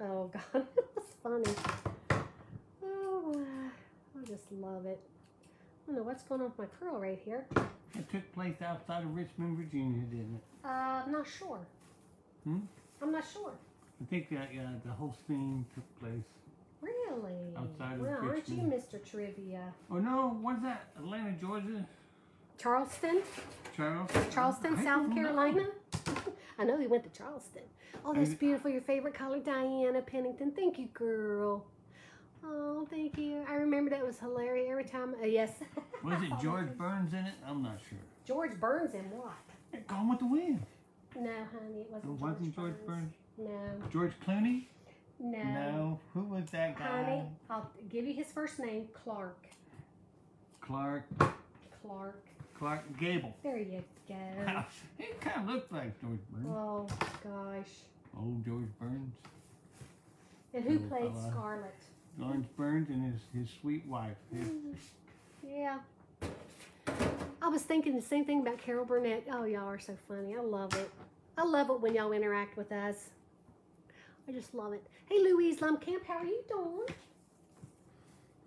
Oh God, it was funny. Oh, uh, I just love it. I don't know what's going on with my curl right here. It took place outside of Richmond, Virginia, didn't it? Uh, I'm not sure. Hmm? I'm not sure. I think that yeah, the whole scene took place. Really? Outside of well, aren't you Mr. Trivia? Oh no, what's that? Atlanta, Georgia? Charleston? Charles? Charleston, South don't know. I know he went to Charleston. Oh, that's beautiful. Your favorite color, Diana Pennington. Thank you, girl. Oh, thank you. I remember that was hilarious every time. Uh, yes. Was it George Burns in it? I'm not sure. George Burns in what? Gone with the Wind. No, honey, it wasn't It George wasn't George Burns. Burns. No, George Clooney? no. No. Who was that guy? Honey, I'll give you his first name, Clark. Clark. Clark. Clark Gable. There you go. he kind of looked like George Burns. Oh, gosh. Old George Burns. And who Little played fella. Scarlett? Lawrence Burns and his, his sweet wife. His- Yeah. I was thinking the same thing about Carol Burnett. Oh, y'all are so funny. I love it. I love it when y'all interact with us. I just love it. Hey, Louise Lumcamp, how are you doing?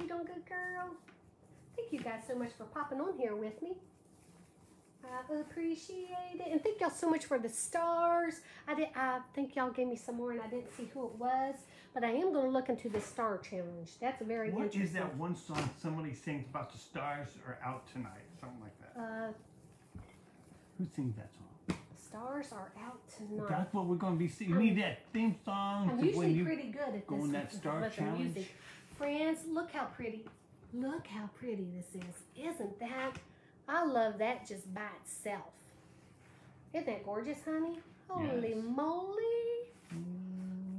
You doing good, girl? Thank you guys so much for popping on here with me. I appreciate it. And thank y'all so much for the stars. I did I think y'all gave me some more and I didn't see who it was. But I am gonna look into the star challenge. That's very What is that one song somebody sings about the stars are out tonight? Something like that. Uh Who sings that song? stars are out tonight. That's what we're going to be seeing. You need that theme song I'm to usually pretty good at go this on that star challenge. music. Friends, look how pretty. Look how pretty this is. Isn't that? I love that just by itself. Isn't that gorgeous, honey? Holy Yes. moly.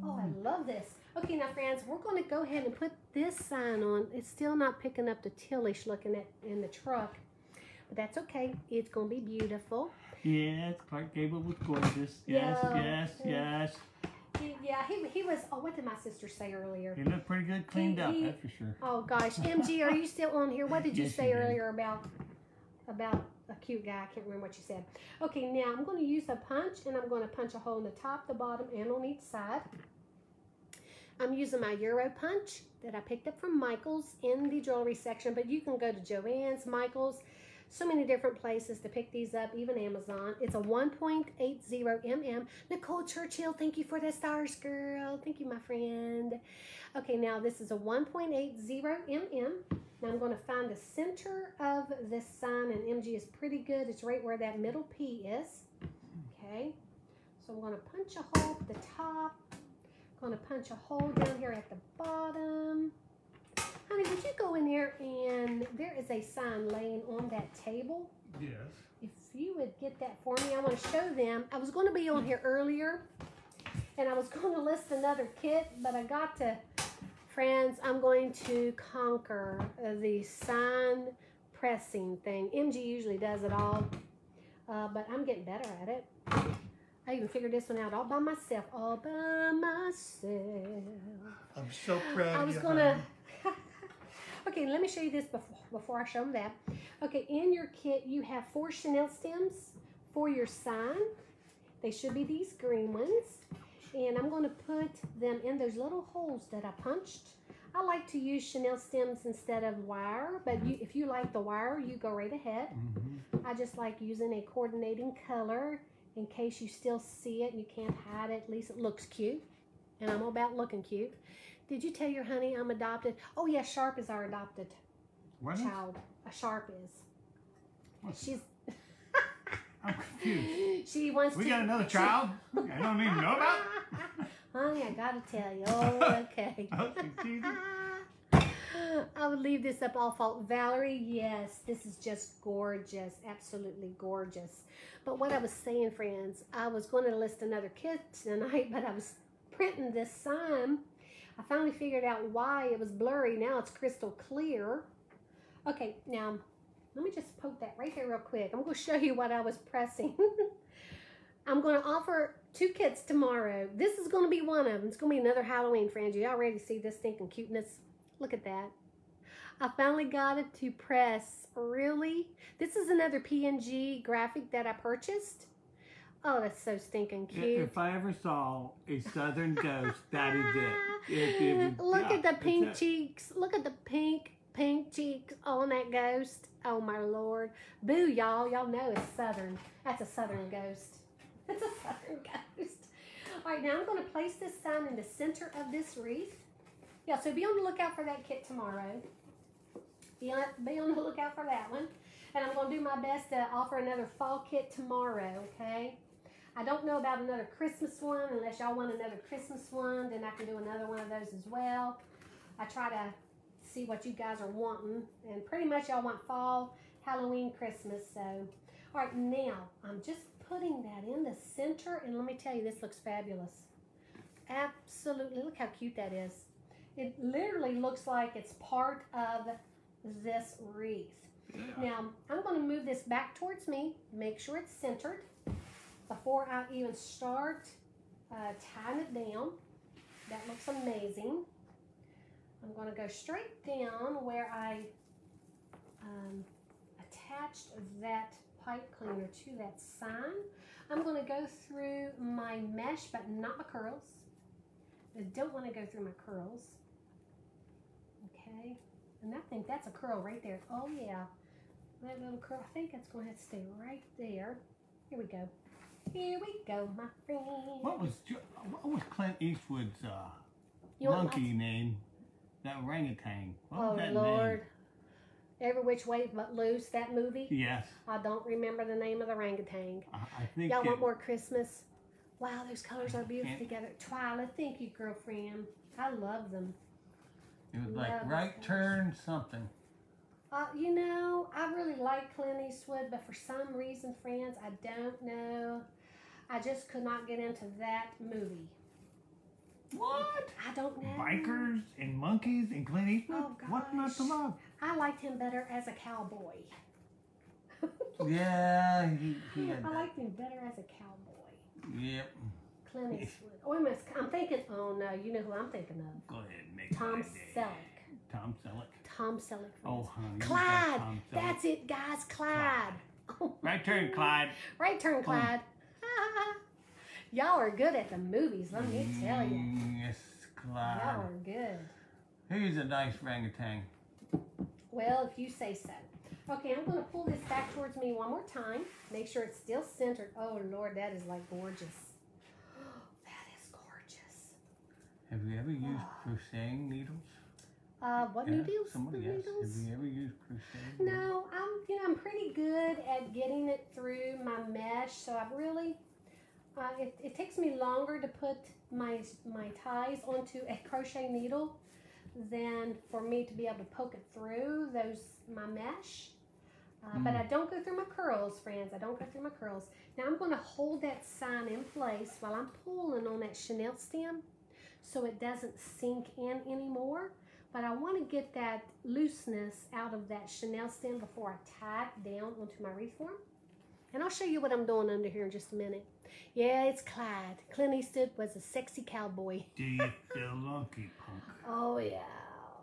Oh, I mm. love this. Okay, now, friends, we're going to go ahead and put this sign on. It's still not picking up the tillish looking at in the truck. But that's okay. It's going to be beautiful. Yes, Clark Gable was gorgeous. Yes, Yeah. yes, yes. He, yeah, he, he was. Oh, what did my sister say earlier? He looked pretty good cleaned He- up, he- that's for sure. Oh gosh, MG, are you still on here? What did you say you did. earlier about about a cute guy? I can't remember what you said. Okay, now I'm going to use a punch, and I'm going to punch a hole in the top, the bottom, and on each side. I'm using my Euro punch that I picked up from Michaels in the jewelry section, but you can go to Joann's, Michaels, so many different places to pick these up, even Amazon. It's a 1.80 mm. Nicole Churchill, thank you for the stars, girl. Thank you, my friend. Okay, now this is a 1.80 mm. Now I'm going to find the center of this sign, and MG is pretty good. It's right where that middle P is. Okay, so I'm going to punch a hole at the top. I'm going to punch a hole down here at the bottom. Honey, would you go in there and there is a sign laying on that table? Yes. If you would get that for me, I want to show them. I was going to be on here earlier and I was going to list another kit, but I got to, friends, I'm going to conquer the sign pressing thing. MG usually does it all, uh, but I'm getting better at it. I even figured this one out all by myself, all by myself. I'm so proud I was gonna. okay, let me show you this before before I show them that. Okay, in your kit you have four chenille stems for your sign. They should be these green ones, and I'm going to put them in those little holes that I punched. I like to use chenille stems instead of wire, but you, if you like the wire, you go right ahead. Mhm. I just like using a coordinating color in case you still see it and you can't hide it. At least it looks cute. And I'm all about looking cute. Did you tell your honey I'm adopted? Oh, yeah, Sharp is our adopted What? child. A Sharp is. What's- She's. I'm confused. she wants We to. got another child I don't even know about? Honey, I gotta tell you. Oh, okay. I would leave this up all fault. Valerie, yes, this is just gorgeous. Absolutely gorgeous. But what I was saying, friends, I was going to list another kit tonight, but I was printing this sign. I finally figured out why it was blurry. Now it's crystal clear. Okay, now let me just poke that right there real quick. I'm going to show you what I was pressing. I'm going to offer two kits tomorrow. This is going to be one of them. It's going to be another Halloween, friends. You already see this stinking cuteness. Look at that. I finally got it to press. Really? This is another PNG graphic that I purchased. Oh, that's so stinking cute. If I ever saw a southern ghost, that is it. It- it Look yeah, at the pink it. cheeks. Look at the pink, pink cheeks on that ghost. Oh my lord. Boo, y'all. Y'all know it's southern. That's a southern ghost. It's a southern ghost. All right, now I'm going to place this sign in the center of this wreath. Yeah, so be on the lookout for that kit tomorrow. Be on, be on the lookout for that one. And I'm going to do my best to offer another fall kit tomorrow, okay? I don't know about another Christmas one. Unless y'all want another Christmas one, then I can do another one of those as well. I try to see what you guys are wanting. And pretty much y'all want fall, Halloween, Christmas. So, all right, now I'm just putting that in the center. And let me tell you, this looks fabulous. Absolutely. Look how cute that is. It literally looks like it's part of this wreath. Now, I'm going to move this back towards me, make sure it's centered before I even start uh, tying it down. That looks amazing. I'm going to go straight down where I um, attached that pipe cleaner to that sign. I'm going to go through my mesh, but not my curls. I don't want to go through my curls. Okay. And I think that's a curl right there. Oh, yeah. That little curl. I think that's going to have to stay right there. Here we go. Here we go, my friend. What was what was Clint Eastwood's uh, You want my- monkey name? That orangutan. What Oh, Lord. Every Which Way But Loose, that movie. Yes, I don't remember the name of the orangutan. I, I think. Y'all want more Christmas? Wow, those colors are beautiful together. Twyla, thank you, girlfriend. I love them. It was Love like right turn something. Uh, you know, I really like Clint Eastwood, but for some reason, friends, I don't know. I just could not get into that movie. What? I don't know. Bikers and monkeys and Clint Eastwood? Oh, What not to love? I liked him better as a cowboy. Yeah, he, he had I liked him better as a cowboy. Yep. Clint Eastwood. Oh, I'm thinking, oh no, you know who I'm thinking of. Go ahead, make it Tom. Selleck. Tom Selleck. Tom Selleck. Oh, honey. Clyde. Tom Selleck. That's it, guys. Clyde. Oh, Right turn, Clyde. right turn, Clyde. Y'all are good at the movies, let me tell you. Yes, Y'all Clyde. are good. He's a nice orangutan. Well, if you say so. Okay, I'm going to pull this back towards me one more time. Make sure it's still centered. Oh, Lord, that is like gorgeous. that is gorgeous. Have you ever used Ah. crocheting needles? Uh, what Yeah, needles? Somebody asked. needles? Have you ever used crocheting? needles? No, I'm you know I'm pretty good at getting it through my mesh. So I've really, uh, it, it takes me longer to put my my ties onto a crochet needle than for me to be able to poke it through those my mesh. Uh, But I don't go through my curls, friends. I don't go through my curls. Now I'm going to hold that sign in place while I'm pulling on that chenille stem so it doesn't sink in anymore. But I want to get that looseness out of that chenille stem before I tie it down onto my wreath form. And I'll show you what I'm doing under here in just a minute. Yeah, it's Clyde. Clint Eastwood was a sexy cowboy. Do you feel lucky, punk? Oh yeah,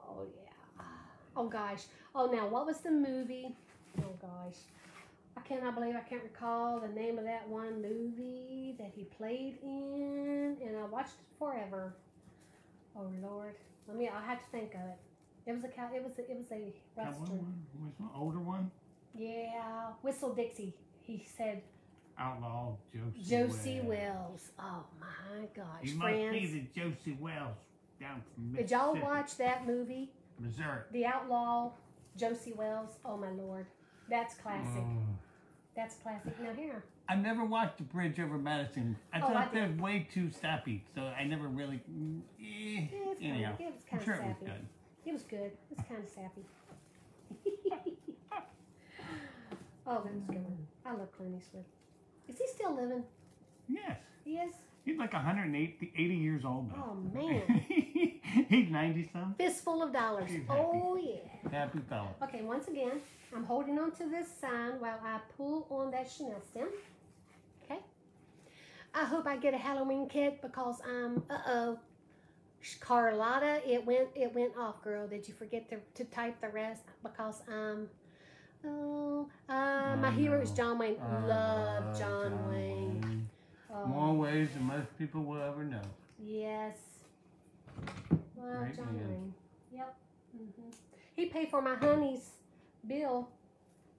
oh yeah. Oh gosh. Oh now, what was the movie? Oh gosh, I cannot believe I can't recall the name of that one movie that he played in, and I watched it forever. Oh Lord, let me. I'll have to think of it. It was a cow. It was a, it was a That one, one, was one older one? Yeah, Whistle Dixie. He said Outlaw Josey. Josey Wales. Wells. Oh my gosh, You must be the Josey Wales down from Did y'all watch that movie? Missouri. The Outlaw, Josey Wales. Oh my lord, that's classic. Oh. That's classic. Now here, I never watched the bridge over Madison. I Oh, thought they're did. way too sappy, so I never really. Eh, it's anyhow, it was I'm kinda sure it was sappy. good. it was good. It was kind of sappy. oh, that was good. one. I love Clint Eastwood. Is he still living? Yes. He is. He's like 180 80 years old now. Oh man, He's 90 some. fistful of dollars. Oh yeah. Happy fellow. Okay, once again, I'm holding on to this sign while I pull on that chenille stem. Okay. I hope I get a Halloween kit because I'm, uh oh. Carlotta, it went it went off, girl. Did you forget to, to type the rest? Because I'm... um oh uh my hero is. John Wayne. Uh, Love John, Wayne. Oh, More ways than most people will ever know. Yes. Love Great John man. Wayne. Yep. hmm He paid for my honey's bill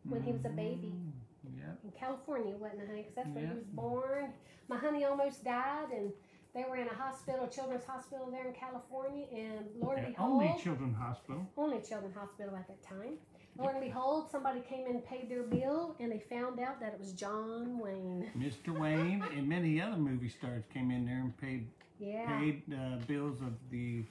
when he was a baby. Mm, Yep. in California, wasn't it, honey? Because that's where he was born. My honey almost died, and they were in a hospital, children's hospital there in California. And Lord Yeah, behold, only Children's Hospital. only children's hospital at that time. Lord and behold, somebody came in and paid their bill, and they found out that it was John Wayne. Mr. Wayne and many other movie stars came in there and paid Yeah. paid uh, bills of the,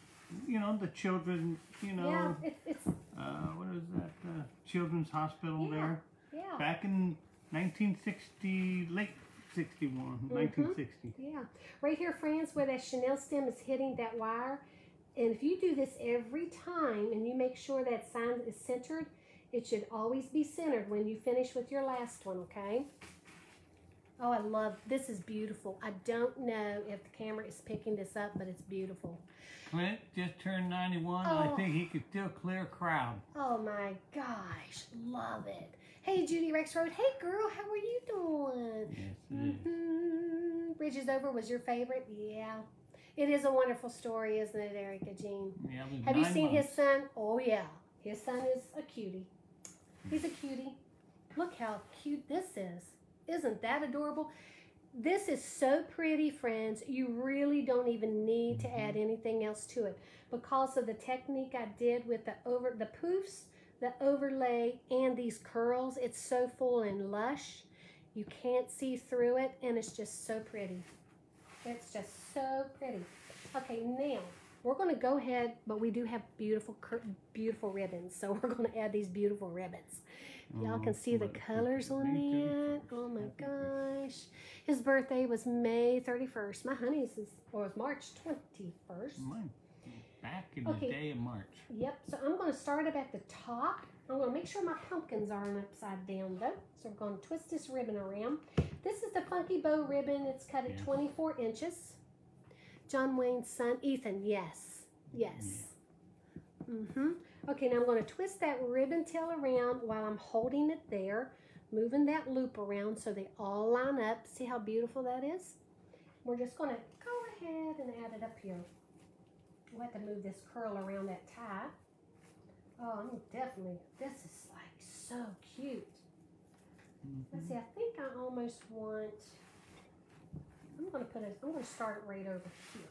you know, the children, you know, Yeah, it's, it's Uh, what is that? Uh, Children's Hospital Yeah. there. yeah, Back in 1960, late 61, Mm-hmm. 1960. yeah. Right here, friends, where that chenille stem is hitting that wire. And if you do this every time and you make sure that sign is centered, it should always be centered when you finish with your last one, okay? Oh, I love, this is beautiful. I don't know if the camera is picking this up, but it's beautiful. Clint just turned 91. and I Oh. think he could still clear a crowd. Oh my gosh, love it. Hey, Judy Rexroad. Hey, girl, how are you doing? Yes, is. hmm Bridges Over was your favorite? Yeah. It is a wonderful story, isn't it, Erica Jean? Yeah, Have you seen his son? Oh, yeah. His son is a cutie. He's a cutie. Look how cute this is. Isn't that adorable? This is so pretty, friends. You really don't even need to add mm-hmm. anything else to it because of the technique I did with the over the poofs, the overlay, and these curls. It's so full and lush. You can't see through it, and it's just so pretty. It's just so pretty. Okay, now we're going to go ahead, but we do have beautiful, beautiful ribbons. So we're going to add these beautiful ribbons. Y'all can oh, see the Oh, colors on that. Oh my gosh. His birthday was May 31st. My honey's is, or was March 21st. Mine. Back in Okay. the day of March. Yep, so I'm going to start up at the top. I'm going to make sure my pumpkins aren't upside down though. So we're going to twist this ribbon around. This is the Funky Bow ribbon. It's cut at Yeah. 24 inches. John Wayne's son, Ethan, yes. Yes. Mm-hmm. Okay, now I'm going to twist that ribbon tail around while I'm holding it there, moving that loop around so they all line up. See how beautiful that is? We're just going to go ahead and add it up here. We'll have to move this curl around that tie. Oh, I'm definitely, this is like so cute. Let's see, I think I almost want, I'm gonna put it, I'm gonna start it right over here.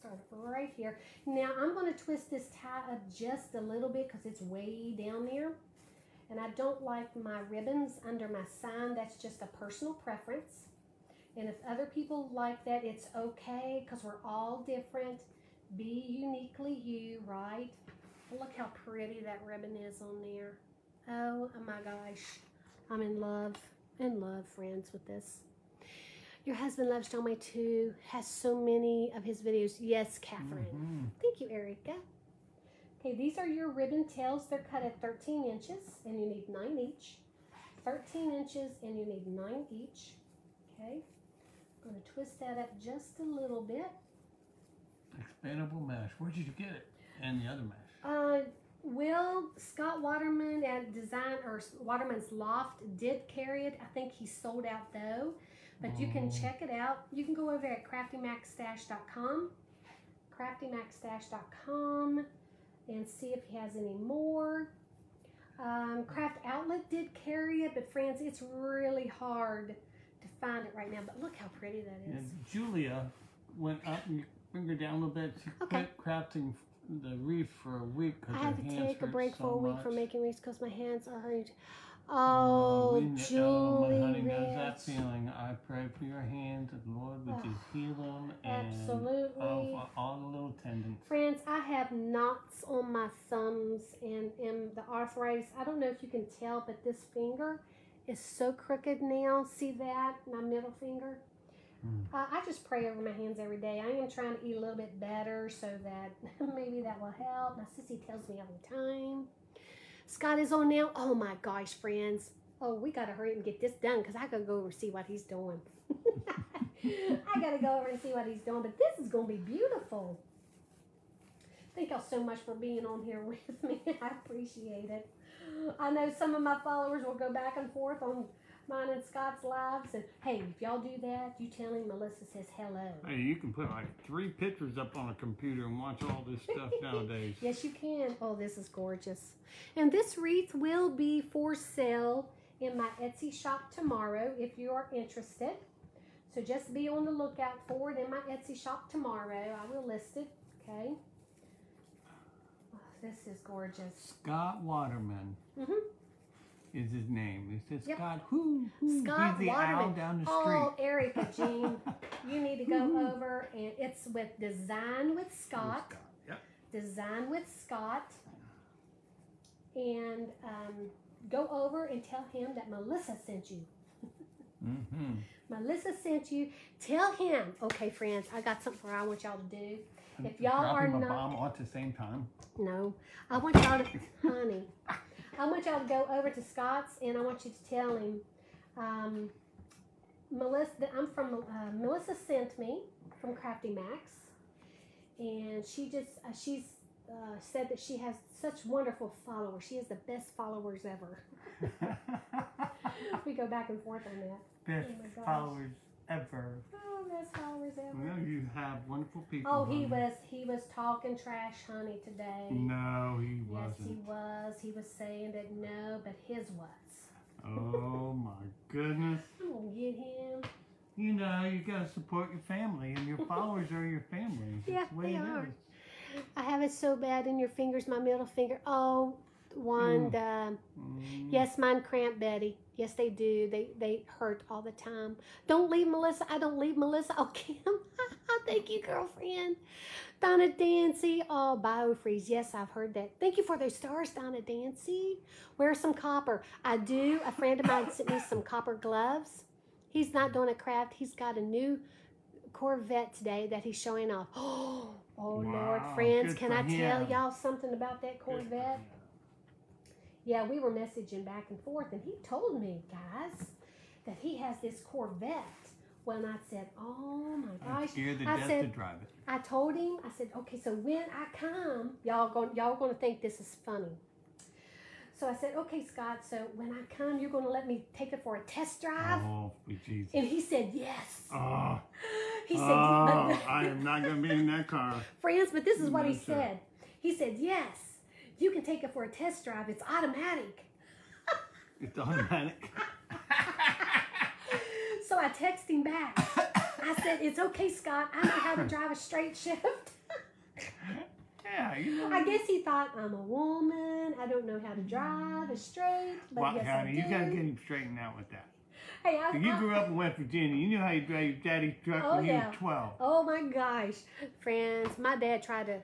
Start it right here. Now I'm gonna twist this tie up just a little bit because it's way down there. And I don't like my ribbons under my sign. That's just a personal preference. And if other people like that, it's okay because we're all different. Be uniquely you, right? Look how pretty that ribbon is on there. Oh, oh my gosh. I'm in love, in love, friends, with this. Your husband loves John Way too. Has so many of his videos. Yes, Catherine. Mhm. Thank you, Erica. Okay, these are your ribbon tails. They're cut at 13 inches, and you need nine each. 13 inches, and you need nine each. Okay, I'm going to twist that up just a little bit. Expandable mesh. Where did you get it? And the other mesh. Uh, Will Scott Waterman at Design or Waterman's Loft did carry it. I think he sold out though, but you can check it out. You can go over at craftymaxstash.com, craftymaxstash.com, and see if he has any more. Um, Craft Outlet did carry it, but friends, it's really hard to find it right now. But look how pretty that is. And Julia went up and bring her down a little bit. She Okay. quit crafting the wreath for a week because I had to take a break so for a week much. from making wreaths because my hands are hurt. Oh, we Julie oh, my honey knows that feeling. I pray for your hands, and Lord would just heal them and Absolutely. all, all the little tendons. Friends, I have knots on my thumbs and, and the arthritis. I don't know if you can tell, but this finger is so crooked now. See that? My middle finger. Hmm. Uh, I just pray over my hands every day. I am trying to eat a little bit better so that maybe that will help. My sissy tells me all the time. Scott is on now. Oh my gosh, friends. Oh, we got to hurry and get this done because I got to go over and see what he's doing. I got to go over and see what he's doing, but this is going to be beautiful. Thank y'all so much for being on here with me. I appreciate it. I know some of my followers will go back and forth on mine and Scott's lives. And hey, if y'all do that, you tell him Melissa says hello. Hey, you can put like three pictures up on a computer and watch all this stuff nowadays. Yes, you can. Oh, this is gorgeous. And this wreath will be for sale in my Etsy shop tomorrow if you are interested. So just be on the lookout for it in my Etsy shop tomorrow. I will list it. Okay. Oh, this is gorgeous. Scott Waterman Mhm. Is his name. He says Yep. Scott who? who? Scott He's the owl Waterman. down the Oh, street. Erica Jean, you need to go over and it's with Design with Scott. Yep. Design with Scott. And um, go over and tell him that Melissa sent you. Mm-hmm. Melissa sent you. Tell him, okay, friends, I got something for I want y'all to do. If y'all are not- bomb all at the same time. No, I want y'all to, honey, I want y'all to go over to Scott's and I want you to tell him, um, Melissa, I'm from, uh, Melissa sent me from Crafty Macs, and she just, uh, she's uh, said that she has such wonderful followers. She has the best followers ever. we go back and forth on that. Best Oh my gosh. followers ever. Oh, best followers ever. Well, you have wonderful people. Oh, he honey. was he was talking trash, honey, today. No, he wasn't. Yes, he wasn't. He was saying that no, but his was. Oh my goodness. I'm gonna get him. You know, you gotta support your family, and your followers are your family. Yeah, the they are. is. I have it so bad in your fingers, my middle finger. Oh, Wanda. Mm. Yes, mine cramp, Betty. Yes, they do. They they hurt all the time. Don't leave Melissa. I don't leave Melissa. Oh, Kim. Thank you, girlfriend. Donna Dancy. Oh, biofreeze. Yes, I've heard that. Thank you for those stars, Donna Dancy. Wear some copper. I do. A friend of mine sent me some copper gloves. He's not doing a craft. He's got a new Corvette today that he's showing off. Oh, Oh Lord, friends, can I tell y'all something about that Corvette? Yeah, we were messaging back and forth, and he told me, guys, that he has this Corvette. Well, and I said, oh my gosh. I said- to drive it. I told him, I said, okay, so when I come, y'all going y'all gonna think this is funny. So I said, okay, Scott, so when I come, you're gonna let me take it for a test drive? Oh, oh Jesus. And he said, yes. Oh, He said, oh, I am not going to be in that car. friends, but this is what he sir. said. He said, yes, you can take it for a test drive. It's automatic. It's automatic. So I text him back. I said, it's okay, Scott. I know how to drive a straight shift. yeah, you know. I guess he thought I'm a woman. I don't know how to drive a straight. But Well, yes, honey, I you do. got to get him straightened out with that. Hey, I, You I- grew up in West Virginia. You knew how you drive your daddy's truck Oh, when you were 12. Oh my gosh, friends! My dad tried to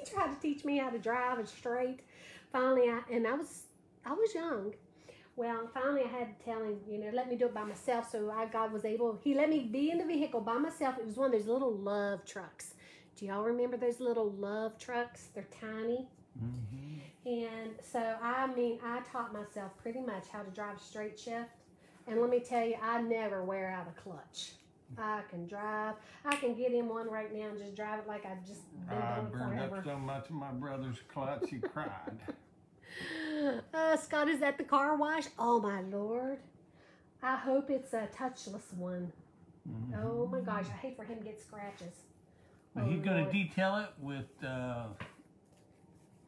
he tried to teach me how to drive a straight. Finally, I and I was I was young. Well, finally, I had to tell him, you know, let me do it by myself. So I God was able. He let me be in the vehicle by myself. It was one of those little love trucks. Do y'all remember those little love trucks? They're tiny. Mm-hmm. And so, I mean, I taught myself pretty much how to drive a straight shift. And let me tell you, I never wear out a clutch. I can drive. I can get in one right now and just drive it like I've just been I doing burned forever. up so much of my brother's clutch, he cried. Uh, Scott, is that the car wash? Oh my lord. I hope it's a touchless one. Mhm. Oh my gosh, I hate for him to get scratches. Oh, he's going to detail it with uh,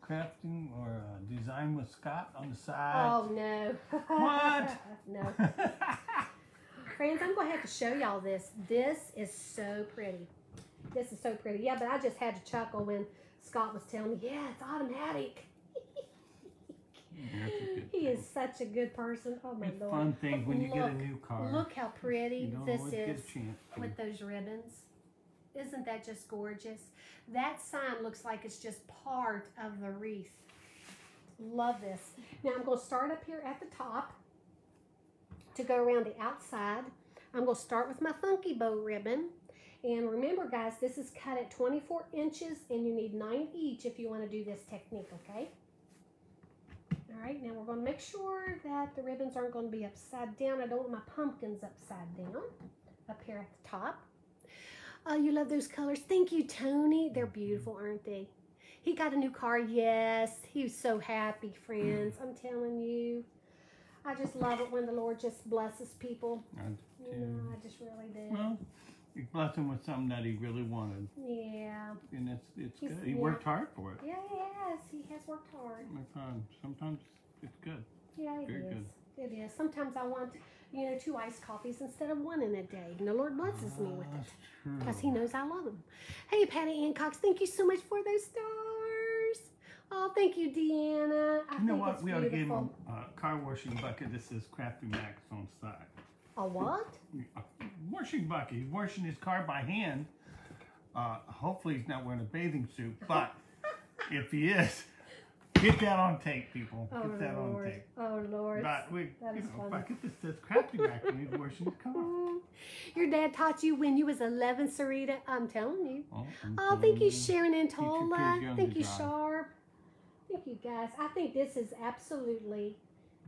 crafting or uh, design with Scott on the side. Oh no. What? no. Friends, I'm going to have to show y'all this. This is so pretty. This is so pretty. Yeah, but I just had to chuckle when Scott was telling me, yeah, it's automatic. That's a good He thing. is such a good person. Oh my It's lord. fun things when you get a Look, new car. Look how pretty this is a chance to. with those ribbons. Isn't that just gorgeous? That sign looks like it's just part of the wreath. Love this. Now I'm going to start up here at the top to go around the outside. I'm going to start with my funky bow ribbon. And remember guys, this is cut at 24 inches and you need nine each if you want to do this technique, okay? All right, now we're going to make sure that the ribbons aren't going to be upside down. I don't want my pumpkins upside down up here at the top. Oh, you love those colors. Thank you, Tony. They're beautiful, aren't they? He got a new car. Yes, he was so happy, friends. I'm telling you. I just love it when the Lord just blesses people. I You do. know, I just really do. Well, you blessed him with something that he really wanted, Yeah. and it's it's He's- good. He yeah. worked hard for it. Yeah, he has. He has worked hard. Um, Sometimes it's good. Yeah, it Very is. good. It is. Sometimes I want, you know, two iced coffees instead of one in a day. And the Lord blesses me with it. Because he knows I love him. Hey, Patty Ann Cox, thank you so much for those stars. Oh, thank you, Deanna. I You know what? We ought to give him a uh, car washing bucket that says Crafty Macs on the side. A what? A washing bucket. He's washing his car by hand. Uh, hopefully, he's not wearing a bathing suit, but if he is, get that on tape, people. Oh Get that on Lord. tape. Oh Lord. But we, that is know, funny. bucket that says Crafty Macs when he's washing his car. Your dad taught you when you was 11, Sarita. I'm telling you. Oh, Oh, thank you. Sharon and Teach your kids Tola. Thank you. Sharp. Thank you, guys. I think this is absolutely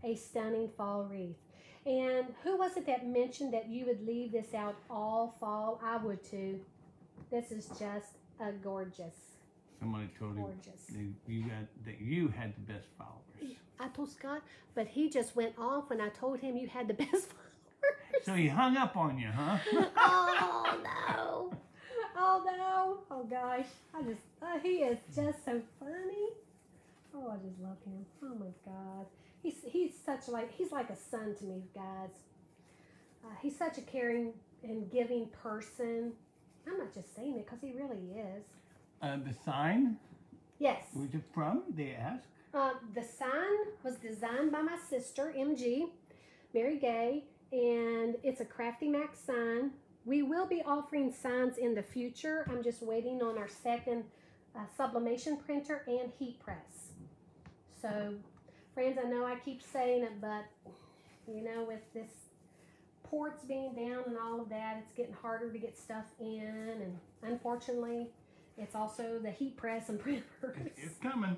a stunning fall wreath. And who was it that mentioned that you would leave this out all fall? I would too. This is just a gorgeous, Somebody told gorgeous. that you got that you had the best followers. I told Scott, but he just went off when I told him you had the best followers. So he hung up on you, huh? oh no! Oh no! Oh gosh! I just uh, he is just so funny. Oh, I just love him. Oh my God! He's he's such like he's like a son to me, guys. Uh, he's such a caring and giving person. I'm not just saying it because he really is. Uh, the sign, Yes. where's it from? They asked. Uh, the sign was designed by my sister, MG, Mary Gay, and it's a Crafty Macs sign. We will be offering signs in the future. I'm just waiting on our second uh, sublimation printer and heat press. So, friends, I know I keep saying it, but you know, with this ports being down and all of that, it's getting harder to get stuff in, and unfortunately, It's also the heat press and printers. It's, coming.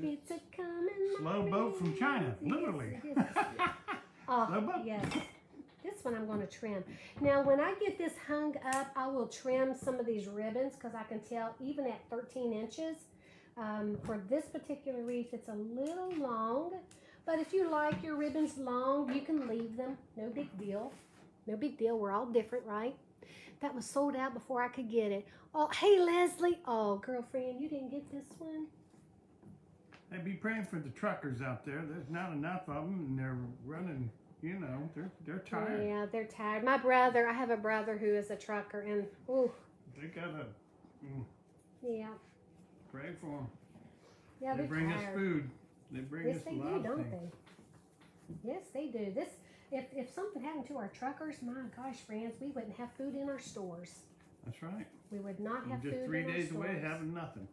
It's a coming. Slow boat from China, literally. Yes, is. Oh, Slow boat. yes. This one I'm going to trim. Now, when I get this hung up, I will trim some of these ribbons because I can tell even at 13 inches, um, for this particular wreath, it's a little long. But if you like your ribbons long, you can leave them. No big deal. No big deal. We're all different, right? That was sold out before I could get it. Oh, hey, Leslie. Oh, girlfriend, you didn't get this one? Hey, be praying for the truckers out there. There's not enough of them, and they're running. You know, they're they're tired. Yeah, they're tired. My brother, I have a brother who is a trucker, and ooh, They gotta mm, yeah, pray for them. yeah, they bring us food. They bring Yes, us they a do, lot of don't things. they? Yes, they do. This, if if something happened to our truckers, my gosh, friends, we wouldn't have food in our stores. That's right. We would not have just food three in days our away having nothing.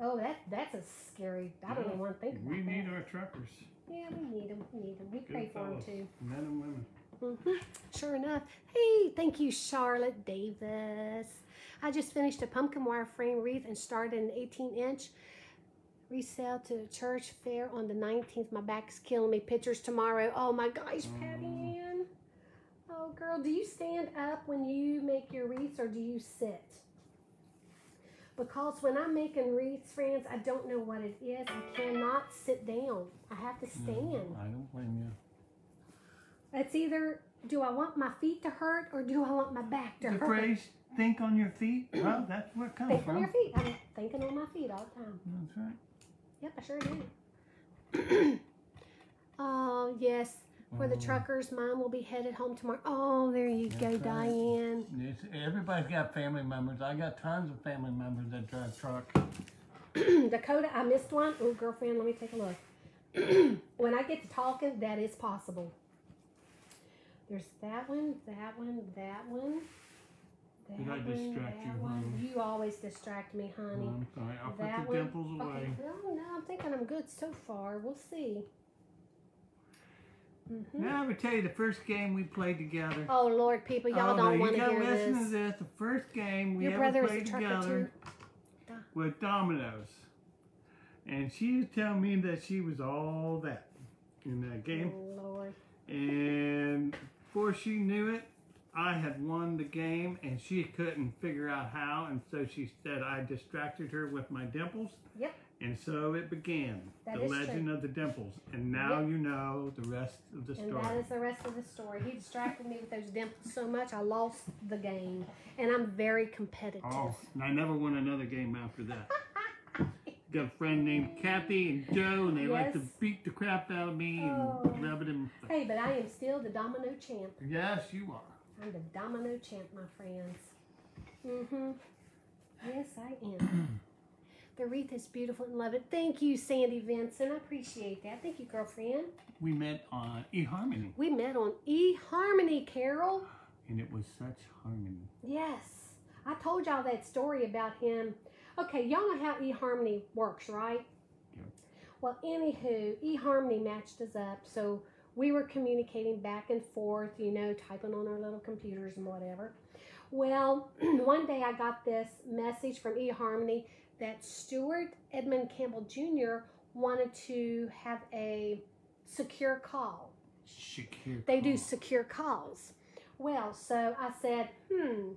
Oh, that that's a scary. I don't even want to think about We need that. our truckers, Yeah, we need them. We need them. We Good pray for them too. men and women. hmm Sure enough. Hey, thank you, Charlotte Davis. I just finished a pumpkin wire frame wreath and started an 18 inch resale to the church fair on the 19th. My back's killing me. Pictures tomorrow. Oh my gosh, Patty Mm. Ann. Oh, girl, do you stand up when you make your wreaths or do you sit? Because when I'm making wreaths, friends, I don't know what it is. I cannot sit down. I have to stand. I don't blame you. It's either do I want my feet to hurt or do I want my back to The hurt? phrase "think on your feet." Well, that's where it comes Think from. on your feet. I'm thinking on my feet all the time. That's right. Yep, I sure do. oh yes, for the Oh. truckers, mine will be headed home tomorrow. Oh, there you go, right. Diane. Everybody's got family members. I got tons of family members that drive truck. Dakota, I missed one. Oh, girlfriend, let me take a look. when I get to talking, that is possible. There's that one, that one, that one. That Did I distract you, one. honey? You always distract me, honey. I'm sorry. I'll that put the one. dimples away. Okay. No, no, I'm thinking I'm good so far. We'll see. hmm Now I'm going to tell you the first game we played together. Oh Lord, people, y'all Oh, don't want to hear listen this. to this. The first game we Your ever brother played together with dominoes, and she was telling me that she was all that in that game. Oh Lord. And before she knew it, I had won the game, and she couldn't figure out how, and so she said I distracted her with my dimples. Yep. And so it began, That the legend of the dimples, and now Yep. you know the rest of the And story. And that is the rest of the story. He distracted me with those dimples so much I lost the game. And I'm very competitive. Oh, and I never won another game after that. Got a friend named Kathy and Joe, and they like to beat the crap out of me and Oh. rub it in. Hey, but I am still the domino champ. Yes, you are. I'm the domino champ, my friends. Mm-hmm. Yes, I am. the wreath is beautiful and love it. Thank you, Sandy Vincent. I appreciate that. Thank you, girlfriend. We met on eHarmony, We met on eHarmony, Carol. and it was such harmony. Yes. I told y'all that story about him. Okay, y'all know how eHarmony works, right? Yep. Well, anywho, eHarmony matched us up, so we were communicating back and forth, you know, typing on our little computers and whatever. Well, one day I got this message from eHarmony that Stuart Edmund Campbell Jr. wanted to have a secure call. Shakir. They do secure calls. Well, so I said, hmm.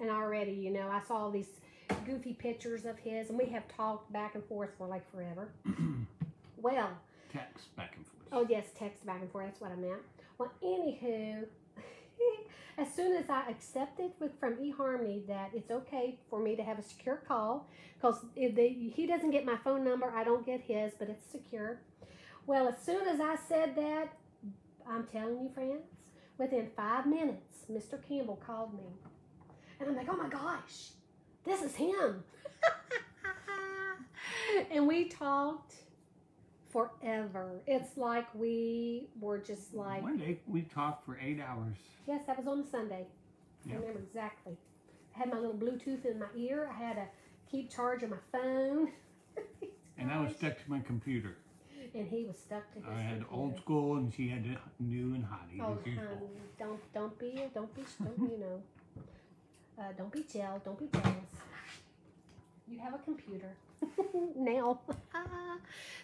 And already, you know, I saw these goofy pictures of his, and we have talked back and forth for like forever. Well, Text back and forth. Oh yes, text back and forth. That's what I meant. Well, anywho, as soon as I accepted with from eHarmony that it's okay for me to have a secure call, because he doesn't get my phone number, I don't get his, but it's secure. Well, as soon as I said that, I'm telling you, friends, within five minutes, Mr. Campbell called me, and I'm like, oh my gosh, this is him. and we talked forever. It's like we were just like, One day we talked for eight hours. yes, that was on a Sunday. I remember exactly. I had my little Bluetooth in my ear. I had to keep charge of my phone. And I was stuck to my computer. And he was stuck to his I had computer. old school and she had new and hottie. Oh, honey, don't don't be don't be don't you know. Uh, don't be jealous. Don't be jealous. You have a computer now.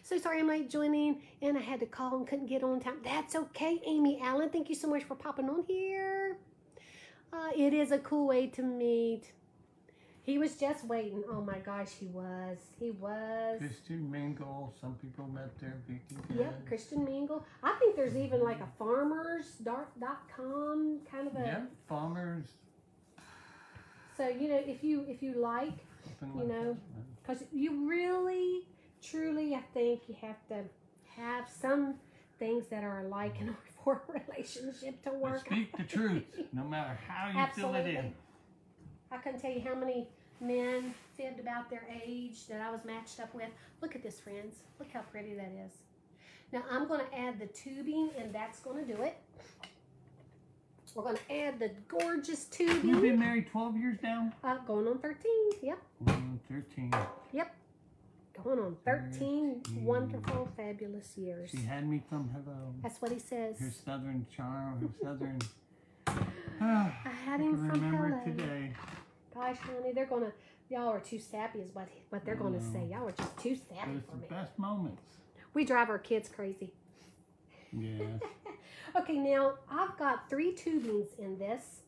so sorry I'm late joining and I had to call and couldn't get on time. That's okay, Amy Allen. Thank you so much for popping on here. Uh, it is a cool way to meet. He was just waiting. Oh my gosh, he was. He was. Christian Mingle. Some people met there. Vicky. Yep, Christian Mingle. I think there's even like a farmers.com kind of a. Yeah, farmers. So you know, if you if you like, something You know, because you really, truly, I think you have to have some things that are alike in order for a relationship to But work. speak the truth, no matter how you fill it Absolutely. in. I couldn't tell you how many men fibbed about their age that I was matched up with. Look at this, friends. Look how pretty that is. Now I'm going to add the tubing, and that's going to do it. We're going to add the gorgeous to You've been married 12 years now? Uh, going on 13. Yep. Mm, 13. Yep. Going on 13 13. wonderful, fabulous years. She had me from hello. That's what he says. Her southern charm, her southern. Ah, I I had can him from Hello. today. Gosh, honey, they're gonna. Y'all are too sappy, is what what they're gonna say. Y'all are just too sappy for the me. best moments. We drive our kids crazy. Yes. Okay, now I've got three tubings in this,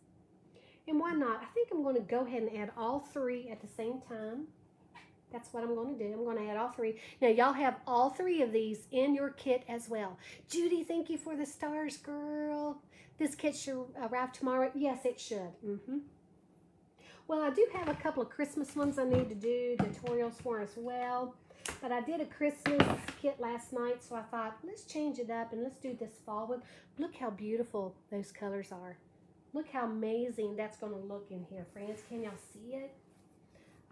and why not? I think I'm going to go ahead and add all three at the same time. That's what I'm going to do. I'm going to add all three. Now, y'all have all three of these in your kit as well. Judy, thank you for the stars, girl. This kit should arrive tomorrow. Yes, it should. Mm-hmm. Well, I do have a couple of Christmas ones I need to do tutorials for as well. But I did a Christmas kit last night, so I thought, let's change it up and let's do this fall one. Look how beautiful those colors are. Look how amazing that's going to look in here, friends. Can y'all see it?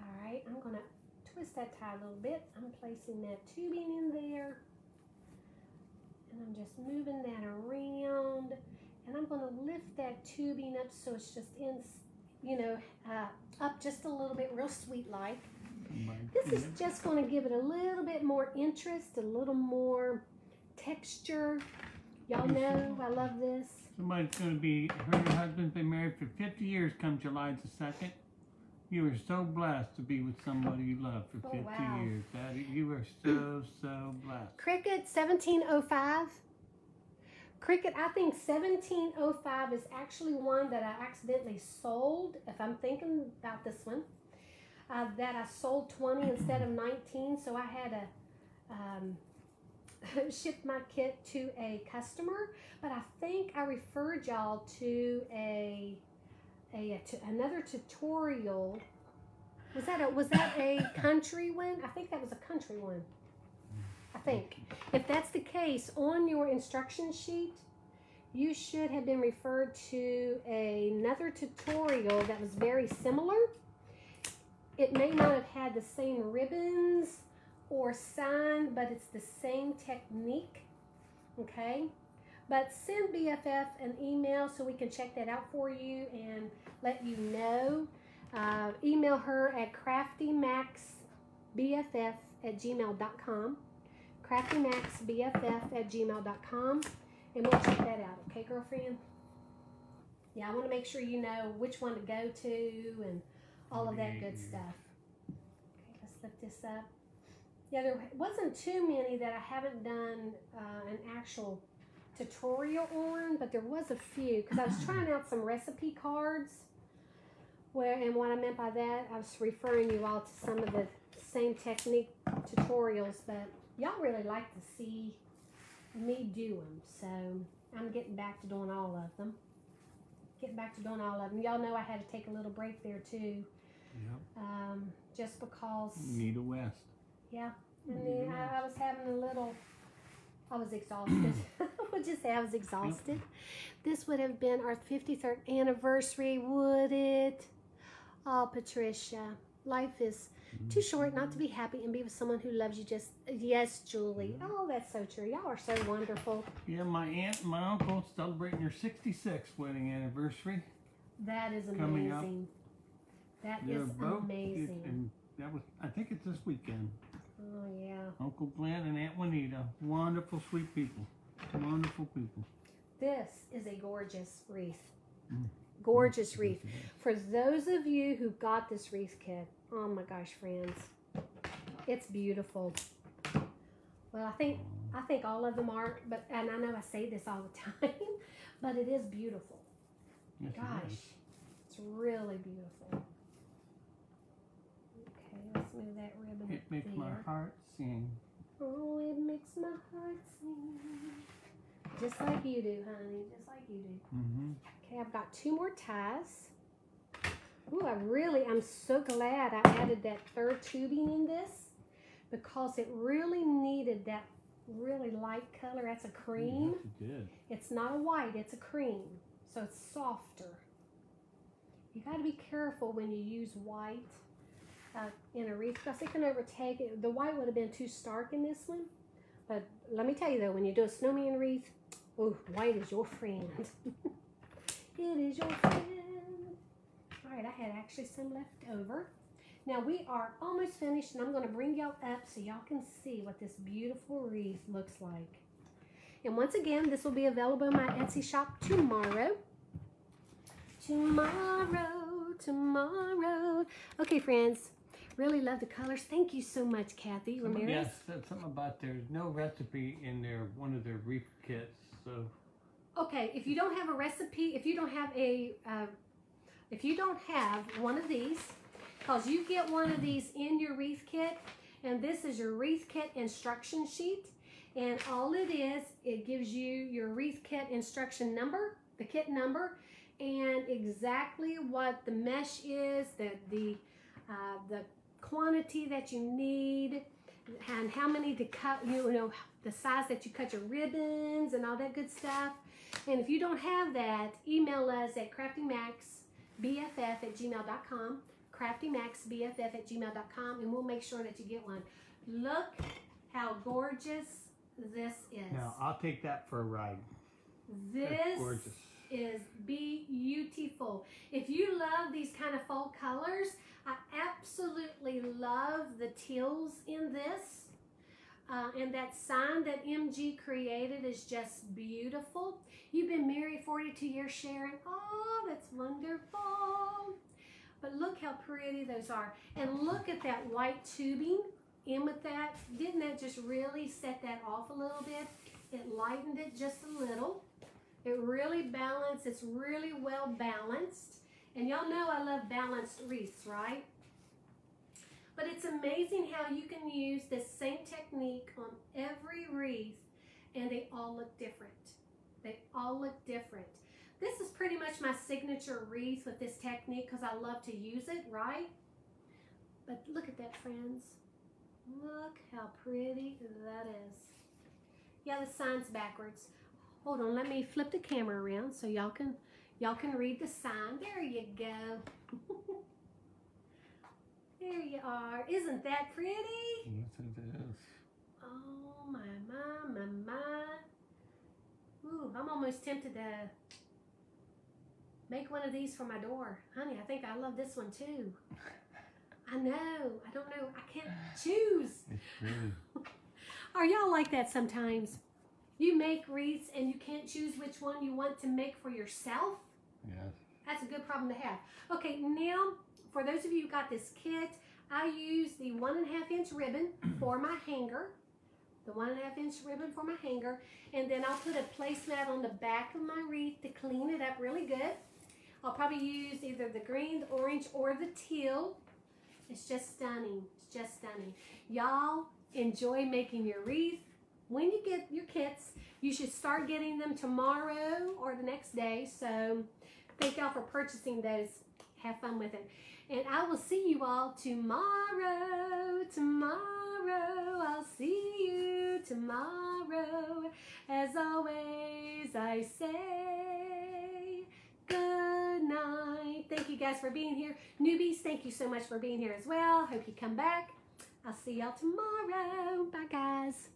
All right, I'm going to twist that tie a little bit. I'm placing that tubing in there. And I'm just moving that around. And I'm going to lift that tubing up so it's just in, you know, uh, up just a little bit, real sweet like. My This is just going to give it a little bit more interest, a little more texture. Y'all know I love this. Somebody's going to be, her husband's been married for 50 years come July the 2nd. You are so blessed to be with somebody you love for Oh, 50 wow. years. That, you are so, so blessed. Cricket 1705. Cricket, I think 1705 is actually one that I accidentally sold, if I'm thinking about this one. Uh, that I sold 20 instead of 19, so I had to um, ship my kit to a customer. But I think I referred y'all to a, a, to another tutorial. Was that a was that a country one? I think that was a country one. I think. If that's the case, on your instruction sheet, you should have been referred to another tutorial that was very similar. It may not have had the same ribbons or sign, but it's the same technique. Okay? But send BFF an email so we can check that out for you and let you know. Uh, email her at craftymacsbff at gmail.com craftymacsbff at gmail.com and we'll check that out okay girlfriend yeah i want to make sure you know which one to go to and all of that good stuff okay let's lift this up yeah there wasn't too many that i haven't done uh, an actual tutorial on but there was a few because i was trying out some recipe cards where and what i meant by that i was referring you all to some of the same technique tutorials but y'all really like to see me do them. So I'm getting back to doing all of them. Getting back to doing all of them. Y'all know I had to take a little break there too, Yep. um, just because. Nita West. Yeah, and then I, I was having a little. I was exhausted. we'll just say I was exhausted. This would have been our 53rd anniversary, would it? Oh, Patricia, life is too short not to be happy and be with someone who loves you just yes julie oh that's so true y'all are so wonderful Yeah, my aunt and my uncle celebrating their 66th wedding anniversary. that is Coming up. amazing That is They're both, amazing and that was, I think it's this weekend. oh yeah Uncle Glenn and Aunt Juanita, wonderful, sweet people, wonderful people. this is a gorgeous wreath Mm. gorgeous wreath for those of you who got this wreath kit Oh my gosh, friends. It's beautiful. Well, I think I think all of them are, but and I know I say this all the time, but it is beautiful. Yes, Gosh, is. it's really beautiful. That ribbon It makes there. my heart sing. Oh, it makes my heart sing. Just like you do, honey. Just like you do. Mm-hmm. Okay, I've got two more ties. Ooh, I really, I'm so glad I added that third tubing in this because it really needed that really light color. That's a cream. It did. It's not a white, it's a cream. So it's softer. You got to be careful when you use white uh, in a wreath because it can overtake it. The white would have been too stark in this one. But let me tell you though, when you do a snowman wreath, oh, white is your friend. it is your friend. All right, I had actually some left over. Now we are almost finished and I'm going to bring y'all up so y'all can see what this beautiful wreath looks like. And once again, this will be available in my Etsy shop tomorrow. Tomorrow, tomorrow. Okay, friends, really love the colors. Thank you so much, Kathy Ramirez. else said something about there's no recipe in their one of their wreath kits. So Okay, if you don't have a recipe, if you don't have a, uh, if you don't have one of these, because you get one of these in your wreath kit, and this is your wreath kit instruction sheet, and all it is, it gives you your wreath kit instruction number, the kit number, and exactly what the mesh is, the the uh, the quantity that you need, and how many to cut. You know the size that you cut your ribbons and all that good stuff. And if you don't have that, email us at craftymacsbff at gmail.com, craftymacsbff at gmail.com, and we'll make sure that you get one. Look how gorgeous this is. now I'll take that for a ride. That's this gorgeous. Is beautiful. If you love these kind of fall colors, I absolutely love the teals in this. Uh, and that sign that Angie created is just beautiful. You've been married 42 years, Sharon. Oh, that's wonderful. But look how pretty those are. And look at that white tubing in with that. Didn't that just really set that off a little bit? It lightened it just a little. It really balanced. It's really well balanced. And y'all know I love balanced wreaths, right? But it's amazing how you can use this same technique on every wreath and they all look different. They all look different. This is pretty much my signature wreath with this technique because I love to use it, right? But look at that, friends. Look how pretty that is. Yeah, the sign's backwards. Hold on, let me flip the camera around so y'all can y'all can read the sign. There you go. there you are. Isn't that pretty? Yes, it is. Oh my my my my. Ooh, I'm almost tempted to make one of these for my door. Honey, I think I love this one too. I know. I don't know. I can't choose. Are y'all like that sometimes? You make wreaths and you can't choose which one you want to make for yourself? Yes. That's a good problem to have. Okay, now for those of you who got this kit, I use the one and a half inch ribbon for my hanger. The one and a half inch ribbon for my hanger. And then I'll put a placemat on the back of my wreath to clean it up really good. I'll probably use either the green, the orange, or the teal. It's just stunning. It's just stunning. Y'all enjoy making your wreath. When you get your kits, you should start getting them tomorrow or the next day. So thank y'all for purchasing those. Have fun with it. And I will see you all tomorrow. Tomorrow. I'll see you tomorrow. As always, I say good night. Thank you guys for being here. Newbies, thank you so much for being here as well. Hope you come back. I'll see y'all tomorrow. Bye, guys.